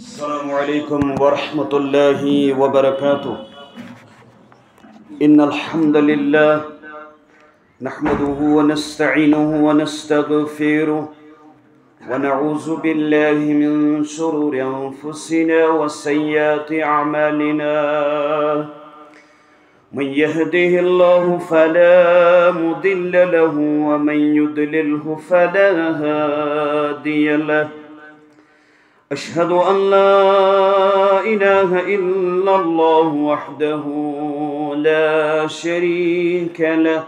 السلام عليكم ورحمة الله وبركاته. إن الحمد لله نحمده ونستعينه ونستغفره ونعوذ بالله من شرور أنفسنا وسيئات أعمالنا. من يهده الله فلا مضل له ومن يضلله فلا هادي له. أشهد أن لا إله إلا الله وحده لا شريك له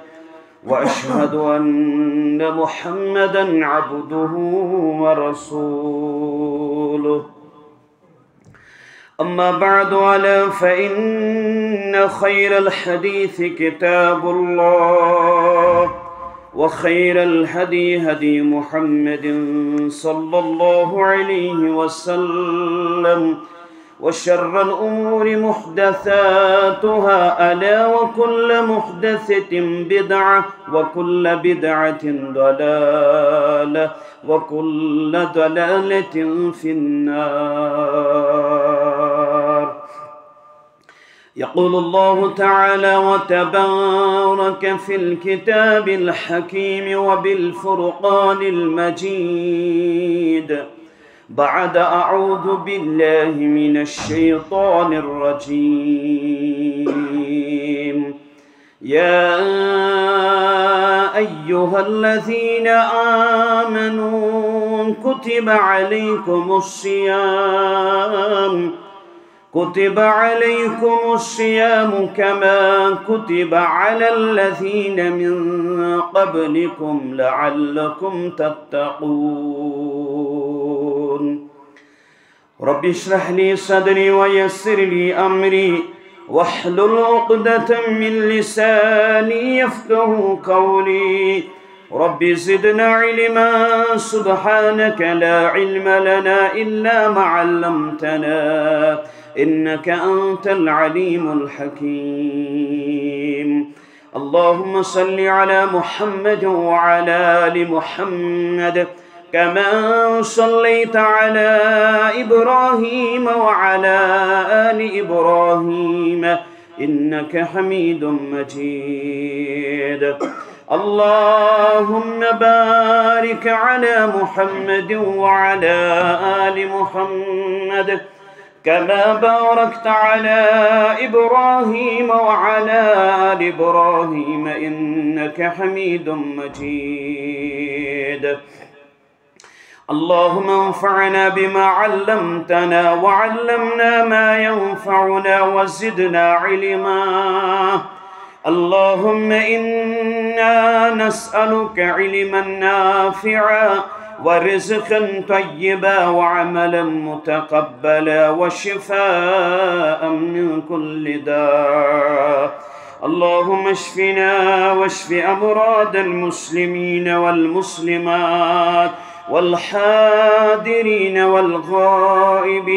وأشهد أن محمدا عبده ورسوله. أما بعد على فإن خير الحديث كتاب الله. وخير الهدي هدي محمد صلى الله عليه وسلم وشر الأمور محدثاتها ألا وكل محدثة بدعة وكل بدعة ضلالة وكل ضلالة في النار. يقول الله تعالى وتبارك في الكتاب الحكيم وبالفرقان المجيد. بعد أعوذ بالله من الشيطان الرجيم. يا أيها الذين آمنوا كتب عليكم الصيام كتب عليكم الصيام كما كتب على الذين من قبلكم لعلكم تتقون. رب اشرح لي صدري ويسر لي أمري واحلل عقدة من لساني يفقه قولي. رب زدنا علما سبحانك لا علم لنا إلا ما علمتنا. إنك أنت العليم الحكيم. اللهم صل على محمد وعلى آل محمد كما صليت على إبراهيم وعلى آل إبراهيم. إنك حميد مجيد. اللهم بارك على محمد وعلى آل محمد كما باركت على إبراهيم وعلى آل إبراهيم إنك حميد مجيد. اللهم انفعنا بما علمتنا وعلمنا ما ينفعنا وزدنا علما. اللهم إنا نسألك علما نافعا ورزقا طيبا وعملا متقبلا وشفاء من كل داء. اللهم اشفنا واشف أمراض المسلمين والمسلمات والحاضرين والغائبين.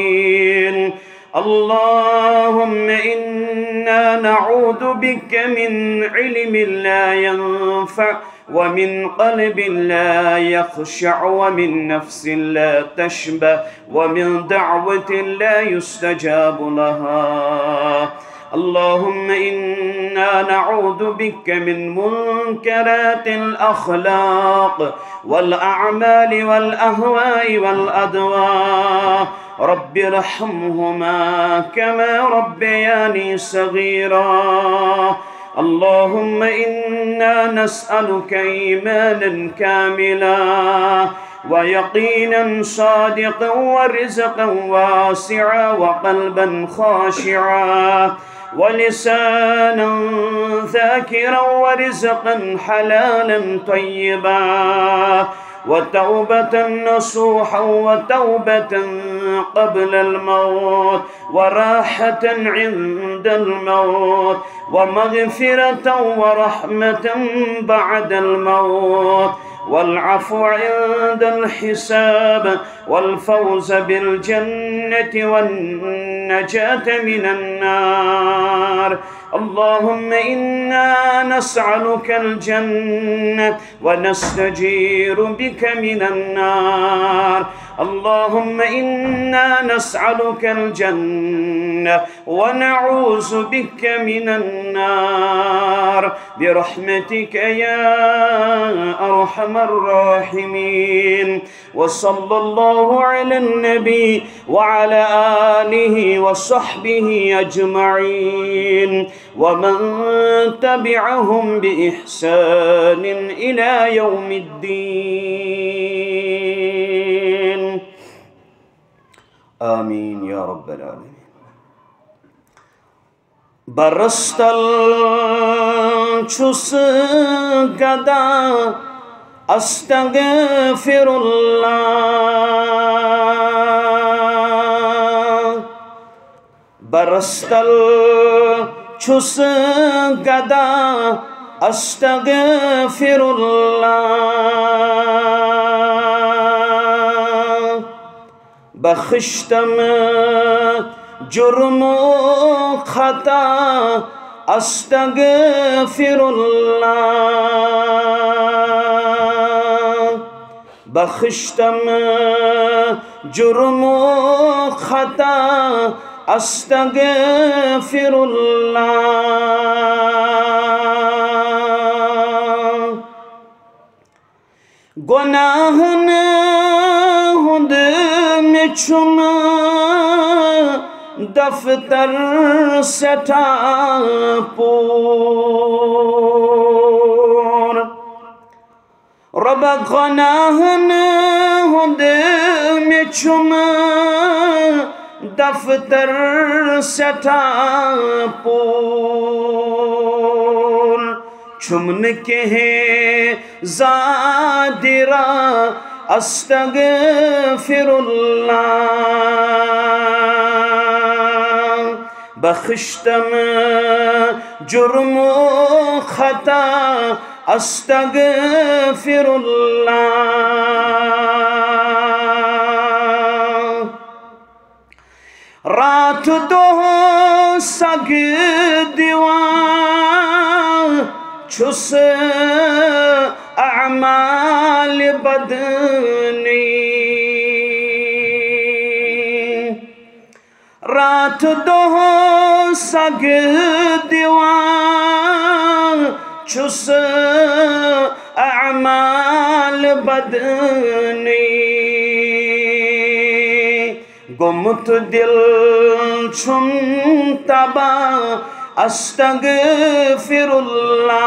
اللهم إنا نعوذ بك من علم لا ينفع ومن قلب لا يخشع ومن نفس لا تشبع ومن دعوة لا يستجاب لها. اللهم إنا نعوذ بك من منكرات الأخلاق والأعمال والأهواء والأدواء. رب ارحمهما كما ربياني صغيرا. اللهم إنا نسألك إيمانا كاملا ويقينا صادقا ورزقا واسعا وقلبا خاشعا ولسانا ذاكرا ورزقا حلالا طيبا وتوبة نصوحا وتوبة قبل الموت وراحة عند الموت ومغفرة ورحمة بعد الموت والعفو عند الحساب والفوز بالجنة والنجاة من النار اللهم إنا نسألك الجنة ونستجير بك من النار. اللهم إنا نسألك الجنة ونعوذ بك من النار. برحمتك يا أرحم الراحمين. وصلى الله على النبي وعلى آله وصحبه أجمعين. ومن تبعهم بإحسان إلى يوم الدين. آمين يا رب العالمين. برستل چھس گدا استغفر الله برستل چھس گدا استغفر الله بخشتم جرم و خطا استغفر الله أستغفر الله. گناہ نہ ہند میں چھما دفتر سٹا پور. رب گناہ نہ ہند دفتر سٹھا پور چھمن کے ہیں زادرہ استغفر اللہ بخشتم جرم و خطا استغفر اللہ رات دو سگ دیوان چھس اعمال بدنی۔ رات دو سگ دیوان چھس اعمال بدنی۔ گمت دل چھم تبا استغفر اللہ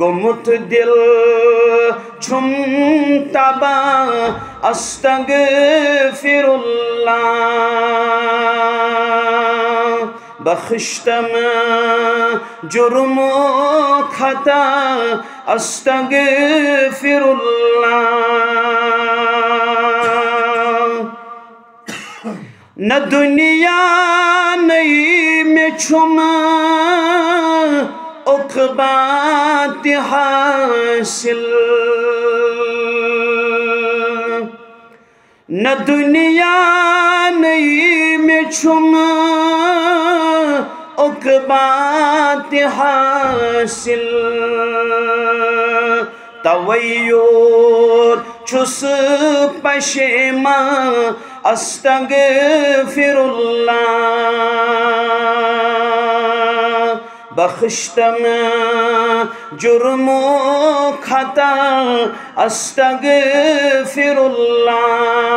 گمت دل چھم تبا استغفر اللہ بخشتم، جرم و خطا، استغفر اللہ نہ دنیا نئی میں چھم اقبات حاصل. نہ دنیا نئی میں چھم اقبات حاصل. تویور چھس پشیما استغفر اللہ بخشتم جرم و خطا استغفر اللہ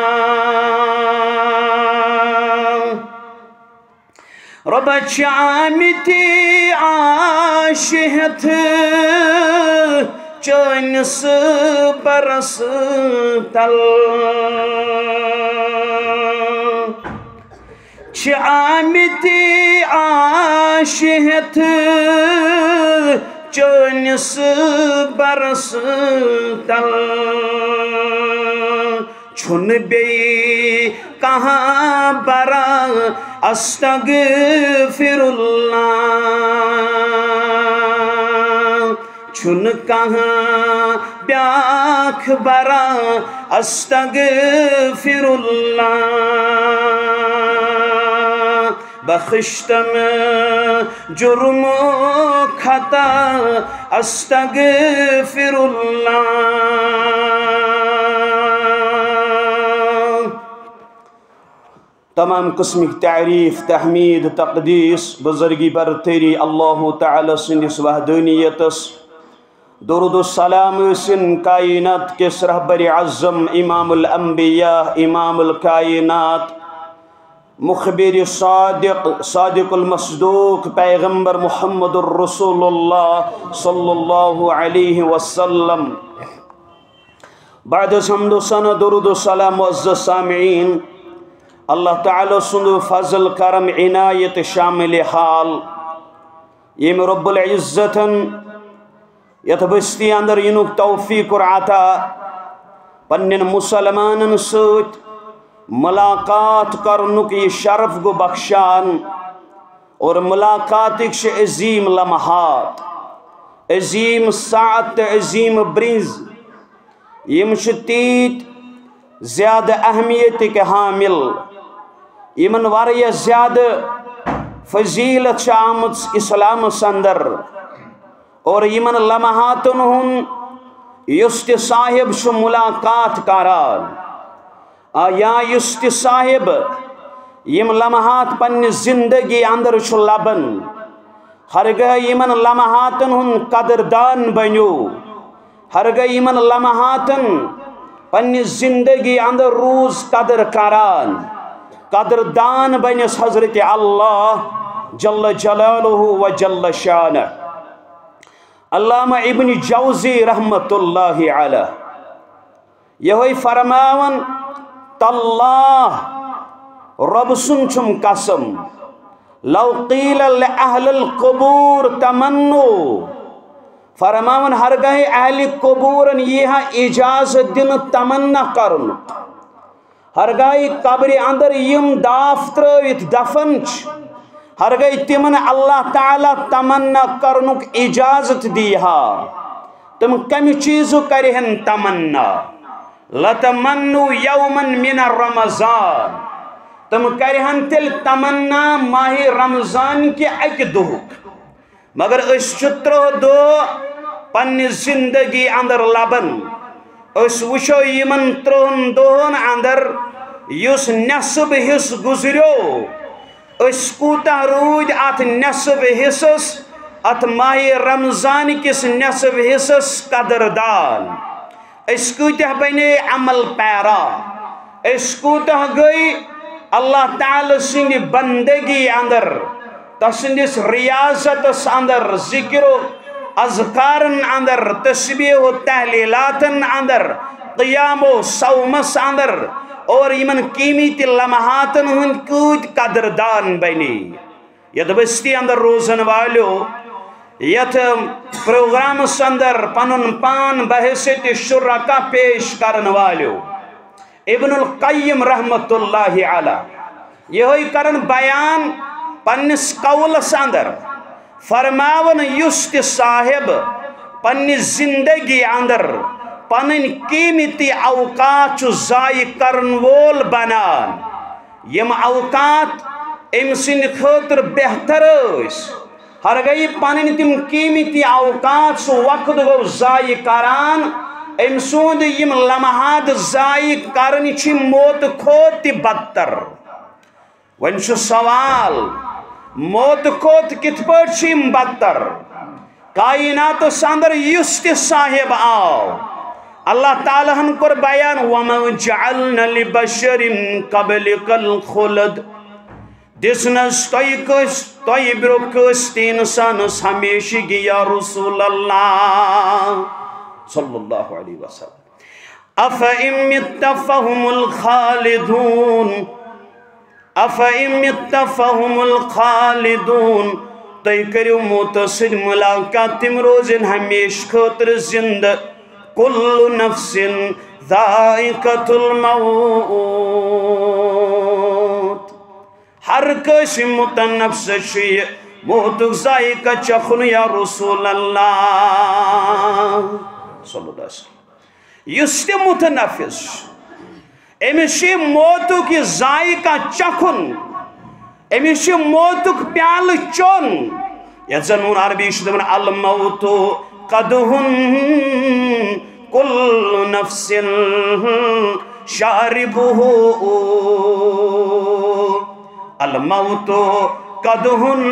رب چامتی عاشہت چانس برس تل۔ چامتی عاشہت چانس برس تل۔ چھن بی کہاں برا استغفر اللہ چھن کہاں بیاکھ برا استغفر اللہ بخشتم جرم خطا استغفر اللہ تمام قسمک تعریف، تحمید، تقدیس، بزرگی برتری اللہ تعالی سندس وحدانیتس درود السلام سن کائنات کس رہبر اعظم، امام الانبیاء، امام الکائنات. مخبر صادق صادق المصدوق، پیغمبر محمد الرسول اللہ صلی اللہ علیہ وسلم. بعد حمد و ثنا، درود السلام معزز سامعین. اللہ تعالی سند فضل کرم عنایت شامل حال. یم رب العزتن یت بستی اندر ینک توفیق اور عطا. پنن مسلمانن ست ملاقات کرنک یہ شرف گو بخشان اور ملاقاتک عظیم لمحات. عظیم ساعت عظیم برنز یم تیت زیادہ اہمیت کے حامل. یمن واریہ زیادہ فضیلت آمت اسلام سندر اور یمن لمحاتن ہن یست صاحب شو ملاقات کاران یا یست صاحب، یم لمحات پن زندگی اندر شو لبن۔ ہرگہ یمن لمحاتن ہن قدردان بنیو۔ ہرگہ یمن لمحاتن پن زندگی اندر روز قدر کران قدردان بنس حضرت اللہ جل جلالہ و جل شانہ۔ علامہ ابن جوزی رحمت اللہ علیہ۔ یہ فرماون، تاللہ، رب سن چھم قسم، لو قیل لأہل القبور تمنو۔ فرماون ہر ہرگاہ اہل قبورن یہ اجازت دن تمنا کرن۔ ہرگاہ قبر اندر یم داف ترویت دفن چھ ہرگاہ تمن اللہ تعالی تمنا کرنک اجازت دیہا۔ تم کمی چیزو کرہن تمنا۔ لتمنو یومن من رمضان۔ تم کرہن تل تمنا ماہ رمضان کی اک دہک۔ مگر اس چترو دو پن زندگی اندر لبن۔ اس وچو یمن ترہن دہن اندر، یس نصب حص گزریو۔ اس کوتا رود ات نصب حصص ات ماہ رمضان کس نصب حصص قدردان۔ اس کوتا بنے عمل پیرا۔ اس کوتا گئی، اللہ تعالی سنگ بندگی اندر تسندس ریاضت اندر ذکر و اذکارن اندر، تسبیح و تحلیلاتن اندر، قیام و سومس اندر، اور یمن قیمتی لمحاتن ہن کود قدردان بنی۔ ید بستی اندر روزن والو، یت پروگرام اندر پنن پان بحثیت شرکا پیش کرن والو۔ ابن القیم رحمت اللہ علی یہ کرن بیان پنس قولس اندر۔ فرماون یس یست صاحب پنس زندگی اندر پنن قیمتی اوقات ضائع کرن وول بنان۔ یم اوقات ام سن خاطر بہتر اس۔ ہر گئی پنن تم قیمتی اوقات سو وقت گو ضائع کران۔ ام سوند یم لمحات ضائع کرن چھ موت کھوت تی بدتر۔ ون سوال موت کھوت کت پٹ یم بدتر۔ کائنات سندر یس تہ صاحب آو۔ اللہ تعالیٰ ہن کر بیان، وَمَا جَعَلْنَا لِبَشَرٍ قَبْلِكَ الْخُلَدْ۔ دسنس توی کس توی برو کس، تین سانس ہمیشہ گیا رسول اللہ۔ صلی اللہ علیہ وسلم۔ افَإِمْ مِتَّفَهُمُ الْخَالِدُونَ۔ افَإِمْ مِتَّفَهُمُ الْخَالِدُونَ توی کریو موتصد ملاقات تم روزن ہمیش خطر زندہ كل نفس ذائقة الموت۔ ہر کس متنفس شیء موت ذائقہ چخن یا رسول اللہ۔ صلی اللہ علیہ وسلم۔ یست متنفس امس موت کی ذائقہ چخن امس موتک پیال چون۔ یت زن وون عربی دپان الموت قدہن کل نفس شاربہ الموت قدہن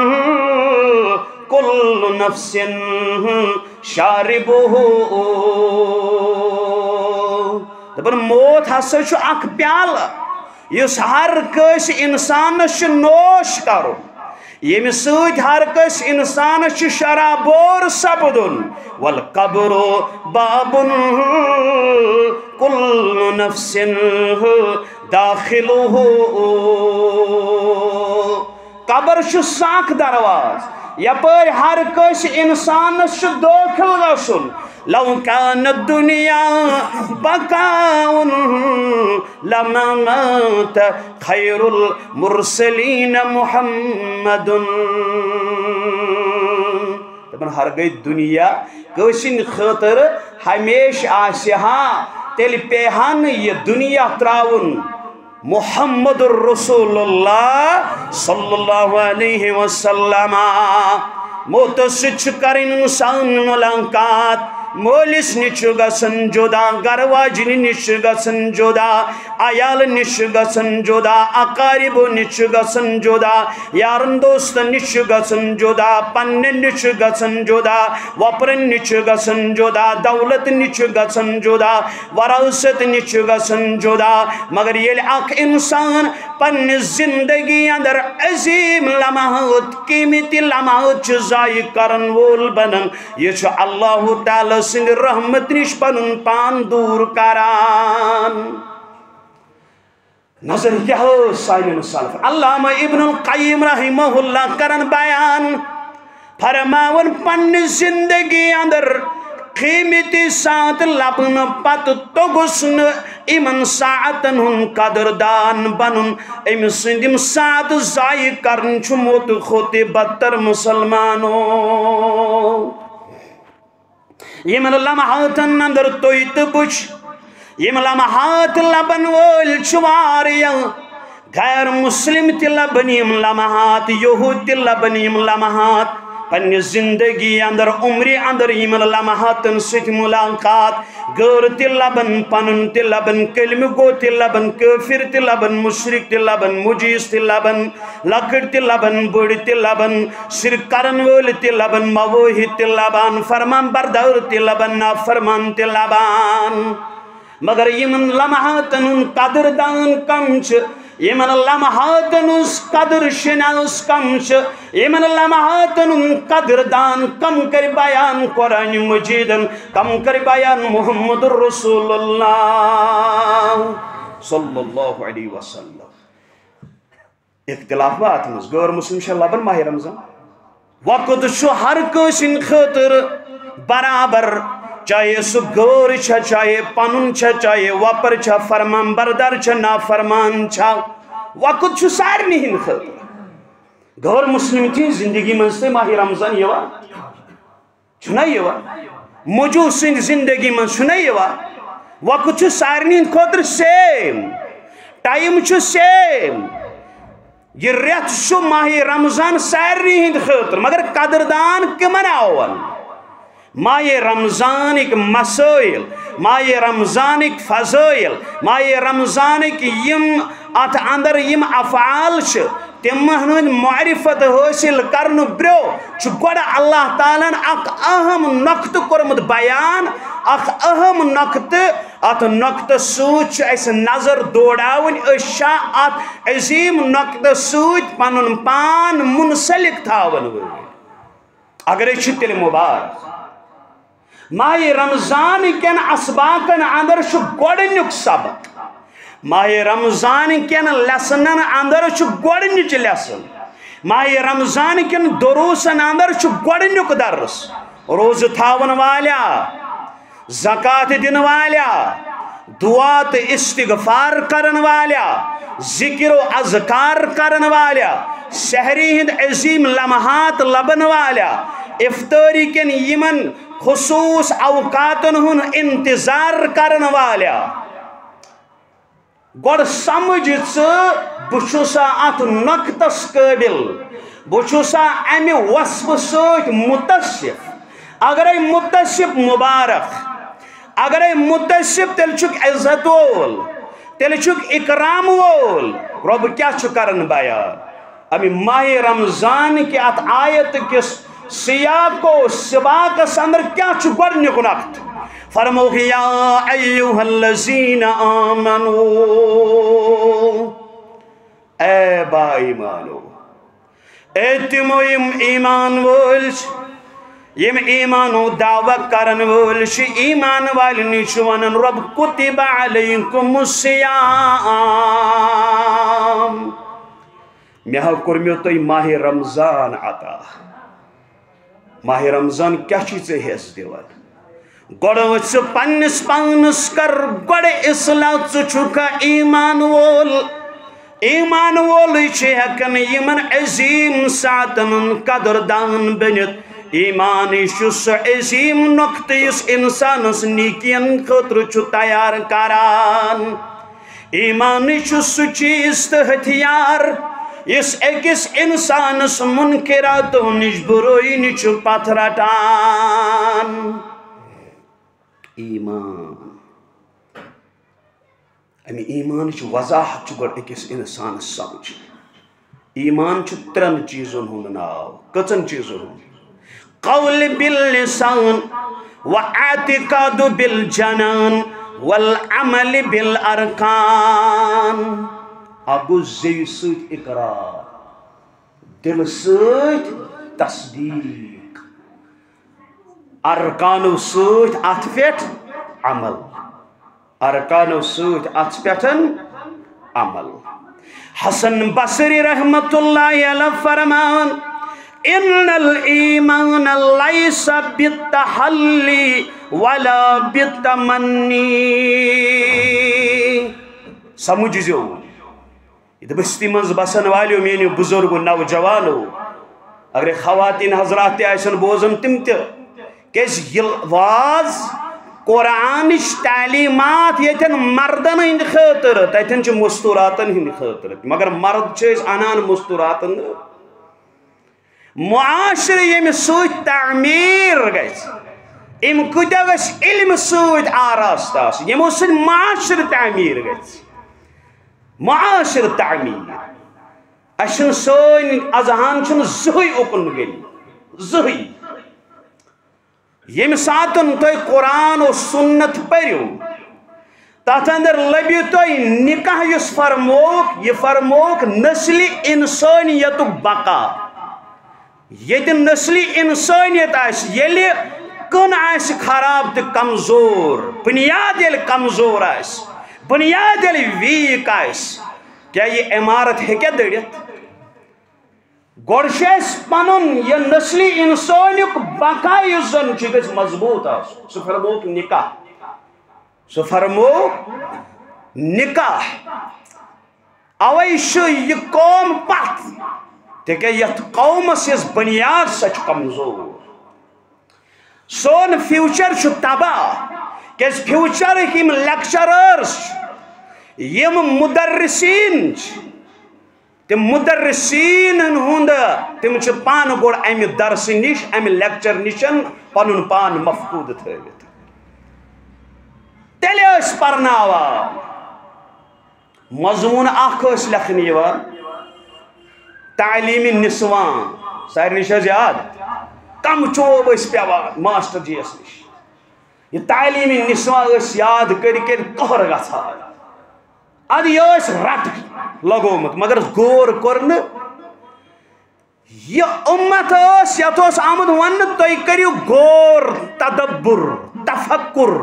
کل نفس شاربہ دپان موت ہسا اخ پیالہ اس ہر کس انسانس نوش کرو۔ یم ست ہر کس انسانس شرابور سپدن والقبر باب کل نفس داخلہ۔ قبر ساک درواز یپر ہر کس انسانس داخل گھن لو كان الدنيا بقاء لما مات خير المرسلين محمد۔ دپان ہر گئی دنیا کشن خاطر ہمیش آسہا تیل پیہان یہ دنیا تراؤن محمد الرسول اللہ صلی اللہ علیہ وسلم موت سچ کر انسان ملاقات مولس نش گسن جدا گر واجن نش گسن جدا عیال نش گسن جدا اقارب نش گسن جدا یارن دوست نش گسن جدا پن نش گسن جدا وپرن نش گسن جدا دولت نش گسن جدا وراثت نش گسن جدا مگر یل اخ انسان پن زندگی اندر عظیم لمحات قیمتی لمحات ضائع کرن وول بنن یہ اللہ تعالی سنگ رحمت نش پن پان دور کران نظر کیا ہو سائن سلف علامہ ابن القیم رحمہ اللہ کرن بیان، فرماون، پن زندگی اندر قیمتی سات لبن پت توگسن ایمن ساعتن ہن قدردان بنن، ایم سندیم سات زائی کرن چموت خود بدتر مسلمانو یم لمحاتن اندر تویت بچ یم لمحات لبن وول چواریا غیر مسلم تی لبن یم لمحات یہود تی لبن یم لمحات پنہ زندگی اندر، عمری اندر یمن لمحاتن ست ملاقات غیر تی لبن پنن تی لبن، کلم گو تی لبن کافر تی لبن مشرک تی لبن مجیس تی لبن لکڑ تی لبن بڑ تی لبن شرک کرن وول تی لبن موہی تی لبن، فرمان بردار تی لبن نافرمان تی لبن۔ مگر یمن لمحاتن قدر دان کم چھ یمن لمحاتن اس قدر شناس کم چھ یمن لمحاتن قدر دان. کم کر بیان قرآن مجیدن کم کر بیان محمد رسول اللہ صلی اللہ علیہ وسلم. اختلاف بات مز غیر مسلم شاہ لبن ماہ رمضان. وقت شو ہر کوشن خاطر برابر چاہے سو گور چھا، چاہے پنن چھا، چاہے وپر چھا، فرمان بردر چھا نا فرمان چھا۔ وقت چھو سار نہیں خطر گور مسلم تھی زندگی من سے ماہ رمضان یوا چھنا یوا مجو سند زندگی من چھنا یوا وقت چھو سار نہیں خطر سیم۔ ٹائم چھو سیم۔ یہ ریت شو ماہ رمضان سار نہیں خطر مگر قدردان کمن آوان ماہ رمضان مسائل ماہ رمضان فضائل ماہ رمضان ایک یم ات اندر یم افعال چھ۔ تم ہن معرفت حاصل کرن برو، چھ گوڑا اللہ تعالیٰ اک اہم نقط کرمت بیان، اک اہم نقط ات نقط سوچ اس نظر دوڑاون، اشا ات عظیم نقط سوچ پنن پان منسلک تھاون۔ اگر چھ تیل مبارک۔ ماہ رمضان کن اسباقن اندر چھ سبق. ماہ رمضان کن لسنن اندر چھ گوڑنیچ لسن. ماہ رمضان کن دروسن اندر چھ درس. روز تھاون والیا، زکات دن والیا دعا تو استغفار کرن والیا، ذکر و اذکار کرن والیا، شہری ہند عظیم لمحات لبن والیا، افطاری کن یمن خصوص اوقاتن ہن انتظار کرن والیا۔ گۄڈٕ سمجھ ژٕ بہٕ چھُسا اَتھ نۄقتس قٲبِل بہٕ چھُسا اَمہِ وصفہٕ سۭتۍ مُتَصِف۔ اگرے مُتَصِف مُبارک اگرے مُتَصِف تیٚلہِ چھُکھ عزت وول تیٚلہِ چھُکھ اِکرام وول رۄبہٕ کیٛاہ چھُ کران بیان اَمہِ ماہِ رمضان کہِ اَتھ آیت کِس سیاقو سباقس اندر کیا چھُ گۄڈنیُک نقط فرموکھ یا ایوہ الذین آمنو، اے با ایمانو اے تمو یم ایمان وول یم ایمانو دعوی کرن وول ایمان والنی چھ ونن رب کتب علیکم السیام مے ہا کورمیو تۄہہِ ماہ رمضان عطا۔ ماہ رمضان کیا چھی ژے ہیس دِوان گۄڈٕ وٕچھ ژٕ پننِس پانس کر گۄڈٕ اصلاح ژٕ چھُکھا ایمان وول ایمان وولٕے چھِ ہٮ۪کان یِمن عظیٖم ساتن قدر دان بٔنِتھ ایمانٕے چھُ سُہ عظیٖم نۄقتہٕ یُس اِنسانس نیٖکین خٲطرٕ چھُ تیار کران ایمانٕے چھُ سُہ چیٖز تہٕ ہتھیار اس اکس انسانس منکراتو نش بروئی نچ پتھ ایمان۔ امی ایمان چھ وضاحت چھ گوڑ اکس انسانس سمجھ ایمان چھ ترن چیزن ہند ناو، کچن چیزن ہند قول باللسان واعتقاد بالجنان والعمل بالارکان۔ اگو زی سیت اقرار دل سیت تصدیق ارکانو سیت ات پیٹ عمل ارکانو سیت ات پیٹن عمل حسن بصری رحمت اللہ علیہ فرمان ان الایمان لیس بالتحلی ولا بالتمنی سمجھو یہ بستی منز بسن والیو مینیو بزرگو نوجوانو اگر خواتین حضرات آئیسن بوزن تم تہ کیس واز قرآنش تعلیمات یتن مردن ہند خاطر تتن مستوراتن ہند خاطر مگر مرد انان مستوراتن معاشر یم سوت تعمیر گیس ام کتیا علم سوت آراست آس یمو سن معاشر تعمیر گیس معاشر تعمیر۔ اشن سوین اذہان چھن زہی اوکن گئی زہی۔ یم ساتن تو قرآن و سنت پریو۔ تات اندر لبیو تو نکاح یس فرموک، یہ فرموک نسلی انسانیت بقا۔ یہ نسلی انسانیت آس، یلی کن آس خراب تو کمزور، بنیاد یل کمزور آس۔ بنیاد ویک آس کیا یہ عمارت ہے کیا دڑت گوڑشیس پنن یہ نسلی انسانیک بقا یس زن مضبوط آس۔ نکاح۔ سو فرموک نکاح۔ اوے شو یہ قوم پت۔ تکہ یت قومس یس بنیاد سچ کمزور۔ سون فیوچر تباہ۔ کیس فیوچر ہم لیکچررز یم مدرسین تم مدرسین ہند، تم پان گوڑ ام درس نش، ام لیکچر نشن پن پان مفقود تھوت تیل پرناوان مضمون اخ لکھنہ تعلیم نسوان سارے نش یاد کم چوب پیوان ماسٹر جی یس نش۔ یہ تعلیم نسوان یاد کر کر کہر گھان اد یہ رٹ لگومت مگر غور کورن یہ امت یت آمد ون تھی کرو غور تدبر، تفکر۔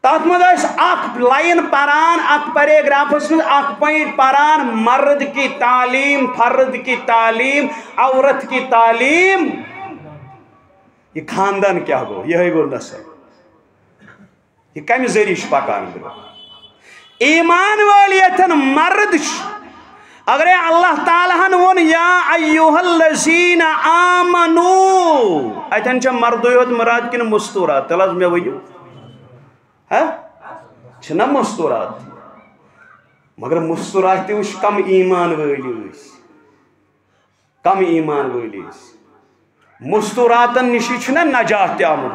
تات مز لائن پران اخ پیراگرافس من پوائنٹ پران، مرد کی تعلیم، فرد کی تعلیم، عورت کی تعلیم۔ یہ خاندان کیا گو یہ گو نسل۔ یہ کم ذریعہ پکان برو ایمان والیتن مرد اگر اللہ تعالیٰ ہن ون یا ایوہ اللذین آمنو۔ ایتن چا مردو یوت مراد کن مستورات؟ تلاز میں ویو۔ ہاں چھنا مستورات۔ مگر مستورات تہ کم ایمان وٲلۍ ٲسۍ کم ایمان وٲلۍ ٲسۍ مستوراتن نش چھُنہ نجات تہِ آمُت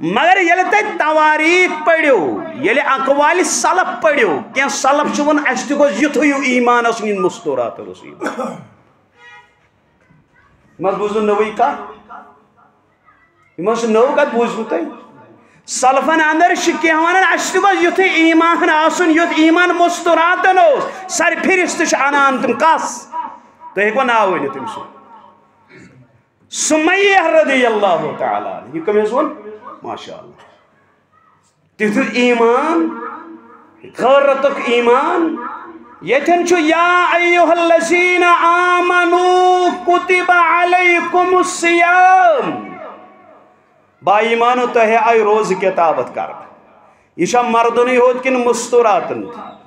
مگر ییٚلہِ تۄہہِ تواریٖخ پٔرِو ییٚلہِ اقوالہِ سلف پٔرِو کینٛہہ سلف چھِ ووٚن اَسہِ تہِ گوٚژھ ایمان اوس مستورات اوس ایمان یِم حظ بوٗزوٕ نٔوٕے کَتھ یِم حظ چھِ سلفن اندر چھِ کینٛہہ وَنان اَسہِ تہِ ایمان آسُن، یُتھ ایمان مستوراتن اوس، سر فِرِستہٕ چھِ اَنان تِم کَس تُہۍ ہیٚکوا ناو ؤنِتھ تٔمۍ سُنٛد سُمیہ رضی اللہ تعالیٰ یہِ کٔمۍ حظ ووٚن ماشاء ایمان غٲرتُک ایمان۔ یتھن چھُ یا ایوہ الذین آمنو، کتب علیکم السیام با ایمانو تۄہہِ آیہِ روزٕ کتابت کرنہٕ یہِ چھا مردنٕے ہوت کِنہٕ مستوراتن۔ تھی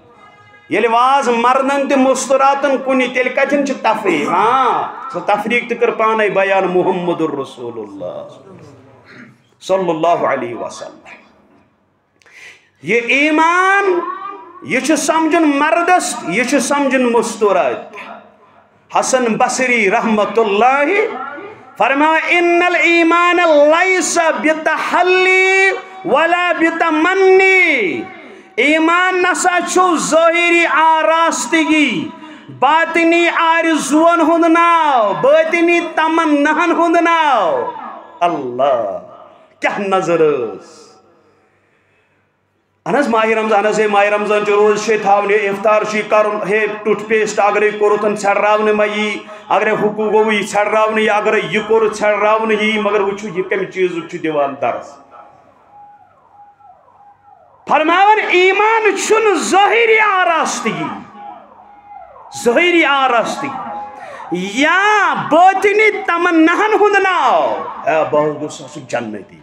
ییٚلہِ واز مردن تہِ مستوراتن کُنہِ تیٚلہِ کتٮ۪ن چھِ تفریٖق ہاں سۄ تفریٖق تہِ کٔر پانے بیان محمد الرسول اللہ صلی اللہ علیہ وسلم یہ ایمان یہ سمجھن مردس یہ سمجھن مستورات حسن بصری رحمت اللہ فرما ان الایمان لیس بتحلی ولا بتمنی ایمان نسا چھو ظاہری آراستگی، باطنی آرزون ہند ناو، باطنی تمنہن ہند ناو۔ اللہ، کیا نظر اس۔ اہن ماہ رمضان ہے ماہ رمضان روز سے تھاونے افطار کرن ہے ٹوتھ پیسٹ اگر کورتن ژھڑراونے ما یہ اگر حقوق گو یہ ژھڑراونے یا اگر یہ کور ژھڑراونے یہ مگر وچھو یہ کم چیز چھ دیوان درس۔ فرماون، ایمان چھن ظاہری آراستگی ظاہری آراستگی یا باطنی تمنہن ہند ناو اے بہت گوس جنتی۔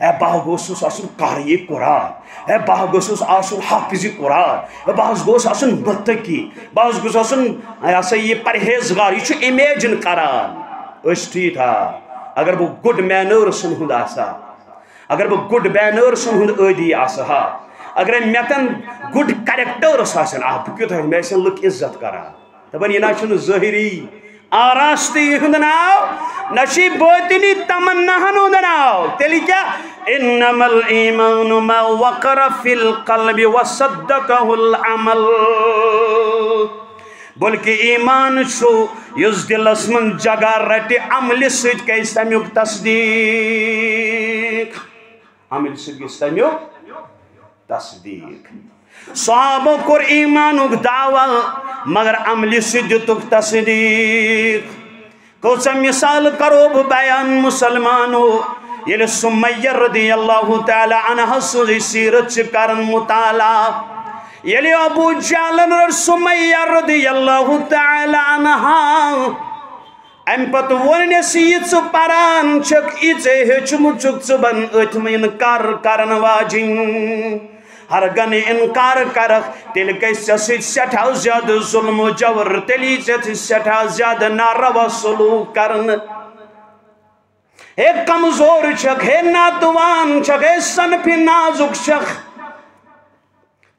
اے بہ گوسس آسن قاری قرآن۔ اے بہ گوسس آسن حافظ قرآن۔ اے بہ گوس آسن متقی۔ بہ گوس آسن یہ سا یہ پرہیزگار یہ چھو امیجن کران۔ اس ٹھیک تھا۔ اگر بہ گڈ مینرسن ہند آسا اگر بہ گڈ مینرسن ہند عادی آسا اگر مےٚ گڈ کریکٹرس آسن، آ، بہ کیُتھ مےٚ ٲسن لُکھ عزت کران۔ دپان، یہ نا چھُنہٕ ظٲہری آراستی ہند ناو نشی باطنی تمنہن ہند ناو۔ تیلی کیا انما الایمان ما وقر فی القلب وصدقه العمل۔ بلکہ ایمان چھو یس دلس من جگہ رٹی عمل سید کیس تمیوک تصدیق۔ عمل سید کیس تمیوک تصدیق. صحابہ کور ایمانک دعوی، مگر عمل سید تصدیق. کوچا مثال کرو بیان مسلمانو یل سمیہ رضی اللہ تعالی عنہ سوزی سیرت کرن مطالعہ. یلی ابو جالن رضی اللہ تعالی عنہ ام پت ونس یہ ث پران چھک ایچے ہچمت چھک بن اتمین کر کرن واجن ہرگن انکار کرخ تیل گیس سٹھا زیادہ ظلم و جور تیلی جت سٹھا زیادہ ناروا سلوک کرن ایک کمزور چھک ہے ناتوان چھک ہے سنفی نازک چھک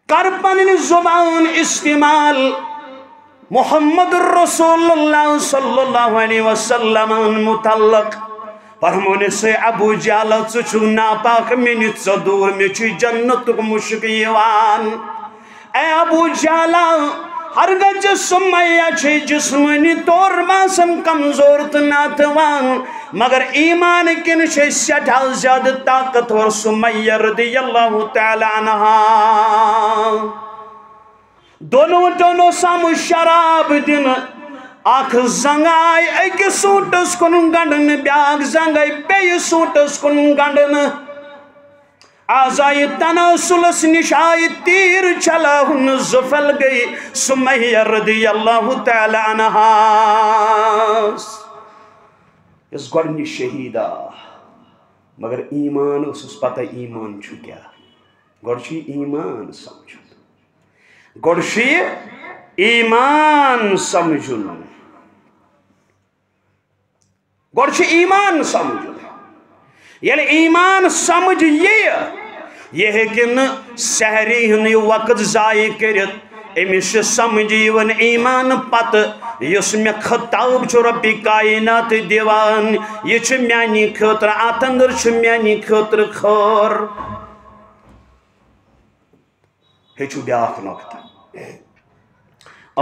کر پنن زبان استعمال محمد الرسول اللہ صلی اللہ علیہ وسلم متعلق فرمونے سے ابو جالا چچو ناپاک منی صدور میں چی جنتک مشک یوان اے ابو جالا ہرگز سمیہ چھے جسمنی طور باسن کمزور تناتوان مگر ایمان کن چھے سٹھا زیادہ طاقتور سمیہ رضی اللہ تعالی عنہ دونوں دونوں سام شراب دن۔ اخ زنگ آئی اکی سوٹس کن گنڈن۔ بیاگ زنگ آئی بی سوٹس کن گنڈن۔ آزائی تناسلس نشائی، تیر چلا ہن زفل گئی۔ سمیہ رضی اللہ تعالی عنہ اس گرنی شہیدہ۔ مگر ایمان، اس اس پتہ ایمان چھو کیا؟ گرشی ایمان سمجھو گرشی ایمان سمجھو گرشی ایمان سمجھو یعنی ایمان سمجھ یہ یہ ہیکن سحری ہن وقت ضائع کرت امس سمجھ یون ایمان پت۔ اس میں خطاب چھ ربی کائنات دیوان۔ یہ چھ میانی خطر، آتندر چھ میانی خطر خور ہیچو بیاکھ نقطہ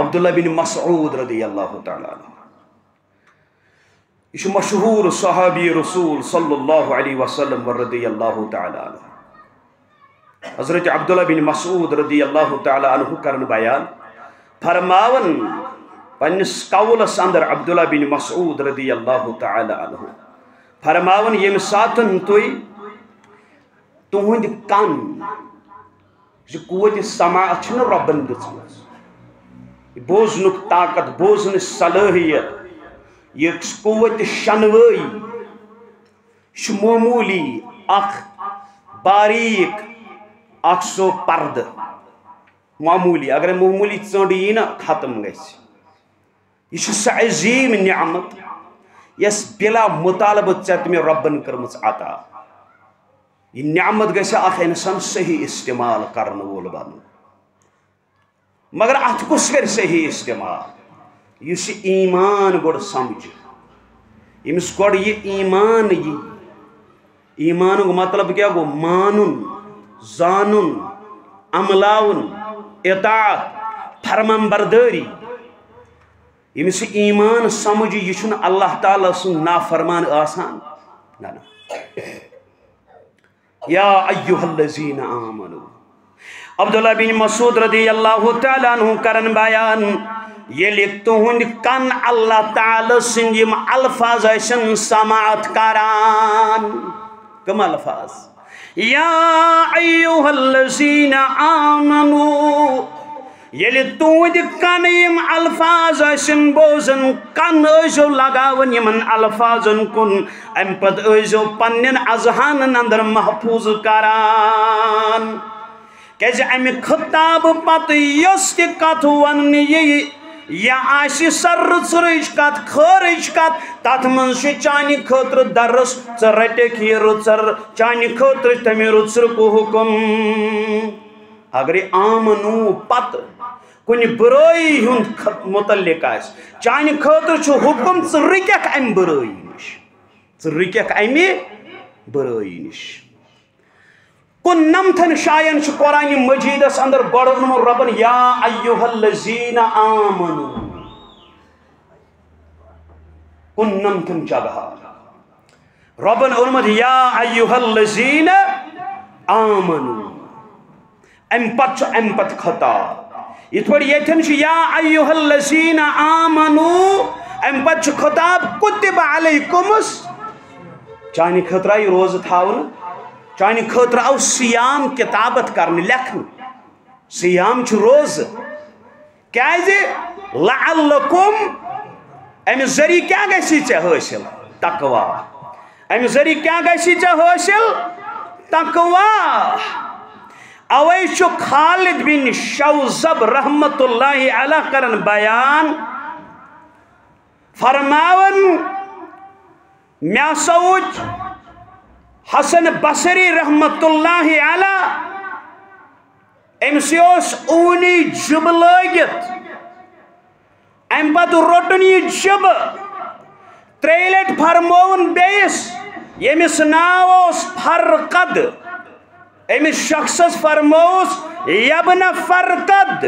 عبداللہ بن مسعود رضی اللہ تعالیٰ عنہ۔ یہ مشہور صحابی رسول صلی اللہ علیہ وسلم رضی اللہ تعالیٰ عنہ۔ حضرت عبداللہ بن مسعود رضی اللہ تعالیٰ عنہ کرن بیان۔ فرماون پنس قولس اندر عبداللہ بن مسعود رضی اللہ تعالیٰ عنہ۔ فرماون یم ساتن توی تہند کن یہ قوت سماعت چھنہ ربن دژمٕژ بوزنک طاقت بوزن صلٲحیت یہ قوت شنوٲیی یہ معمولی اخ باریک اخ سو پرد معمولی اگر معمولی ژٔنٛڈ یی نا ختم گژھِ یہ سہ عظیم نعمت یس بلا مطالبہ ژےٚ تہِ مےٚ رۄبن کٔرمٕژ عطا یہ نعمت گژھِ اکھ انسان صحیح استعمال کرن وول بنُن مگر ات کس کر صحیح استعمال اس ایمان گوڑ سمجھ یمس گوڑ یہ ایمان یہ ایمان مطلب کیا گو مانن زانن عملاون اطاعت فرمان برداری یمس ایمان سمجھ یہ اللہ تعالیٰ سن نافرمان آسان نا نا یا ایوہ الذین آمنو. عبداللہ بن مسعود رضی اللہ تعالیٰ عنہ کرن بیان، یہ لکھتو ہند کن اللہ تعالیٰ سنجم الفاظ ایسن سماعت کران کم الفاظ؟ یا ایوہ الذین آمنو یلی تود کن یم الفاظ ایسن بوزن، کن ایزو لگاون یمن الفاظن کن۔ ام پد ایزو پنن ازہان اندر محفوظ کران۔ کیازِ امہِ خطاب پتہٕ یۄس تہِ کتھ وننہٕ یی، یا آسہِ سر رٕژرٕچ کتھ خٲرٕچ کتھ تتھ منٛز چھُ چانہِ خٲطرٕ درس ژٕ رٹکھ یہِ رٕژر چانہِ خٲطرٕ چھُ تمہِ رٕژرُک حُکم۔ اگرے آمنوٗ پتہٕ کُنہِ بُرٲیی ہُنٛد متعلق آسہِ چانہِ خٲطرٕ چھُ حُکم ژٕ رٕکٮ۪کھ امہِ بُرٲیی نِش ژٕ رٕکٮ۪کھ امہِ بُرٲیی نِش کن نمتن شاین چھ قرآن مجید اس اندر گوڑن ربن یا ایوہ اللذین آمنو کن نمتن جگہ ربن ارمد یا ایوہ اللذین آمنو ام پت چھ ام پت خطا یہ تھوڑی یہ چھ یا ایوہ اللذین آمنو ام پت چھ خطاب کتب علیکمس چانی خطرائی روز تھاون چانہ خاطر آو سیام کتابت کرنے لکھن سیام چھ روز کیازِ لعلکم امہ ذریعہ کیا گژھی ژے حٲصِل تقوا امہ ذریعہ کیا گژھی ژے حٲصِل تقوا اوے خالد بن شوزب رحمت اللہ علیہ کرن بیان فرماون مےٚ سوچ حسن بصری رحمت اللہ علیہ امس اونی جب لگت، ام پتہ روٹن یہ جب تریلٹ فرمون بیس، یمس ناو فرقد۔ امس شخصس فرموس یبن فرقد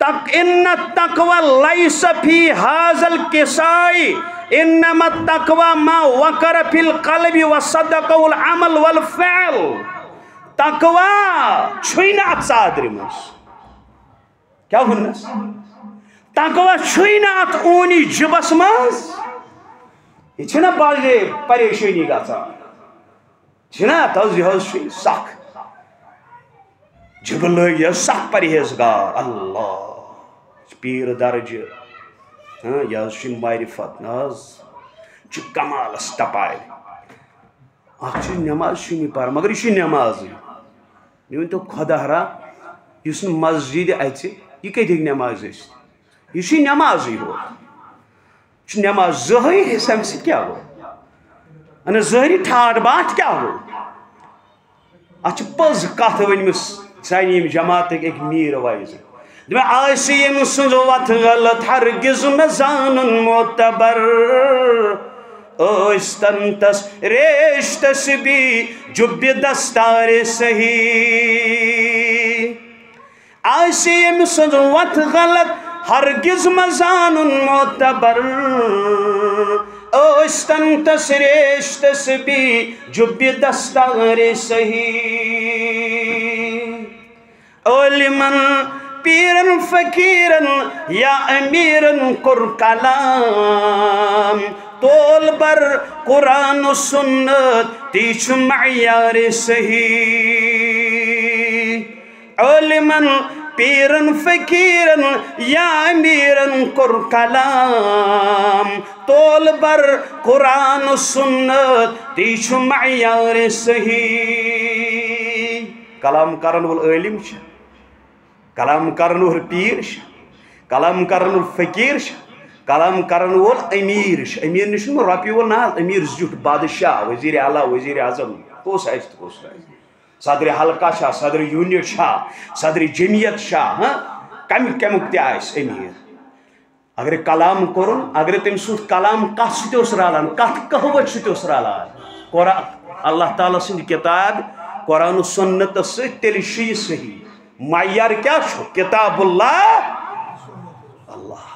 تک ان تقوی لیس فی حاضل کسائی انما التقوى ما وقر في القلب وصدقه العمل والفعل تقوى چھوئی ات صادر مز کیا ونس تقوى چھوئی ات اونی جبس مز یہ چھنا بڑے پریشانی گژھان چھنا تز یہ چھ سخ جب لگ سخ پرہیزگار، اللہ، پیر درجہ ہاں، یہ حظ معرفت نا حظ کمالس ٹپائے اخ نماز پار، مگر یہ نماز یہ ون تو خدا را اس مسجد اچ یہ کت ہیک نماز یہ نماز ہو۔ نماز زہری حصہ امہ سۭتۍ کیٛاہ گوٚو انا ظٲہری ٹھاٹ باٹھ کیٛاہ گوٚو اتھ پز کت ونمس سانہ یم جماعت ایک میر وائز دم آسی یم سن وت غلط ہرگز نہ زانن معتبر ٲستن تس ریش تسبی جب دستار صحیح آسی یم سن وت غلط ہرگز مزان معتبر اوستن تسریش تسبی جب دستار صحیح۔ علمن پیرن فقیرن یا امیرن کر کلام۔ تول بر قرآن و سنت تیچ معیار صحیح۔ علمن پیرن فقیرن یا امیرن کر کلام تول بر قرآن و سنت تیچ معیار صحیح کلام کرن وول عالم کلام کرن وول پیر چھ کلام کرن وول فقیر چھ کلام کرن وول امیر چھ امیر نش رۄپیہِ وول نہ امیر زیُٹھ بادشاہ وزیر اعلیٰ وزیر اعظم کُس آسہِ تہٕ کُس آسہِ صدر حلقہ شاہ، صدر یونٹ شاہ، صدر جمعیت شاہ ہاں؟ کم کمیک تہ امیر اگر کلام کورن اگر تم سوت کلام کت ست رلان کت کہوت ست رلان قرآن اللہ تعالیٰ سند کتاب، قرآن و سنت ست تیل شی صحیح۔ معیار کیا چھو کتاب اللہ۔ اللہ۔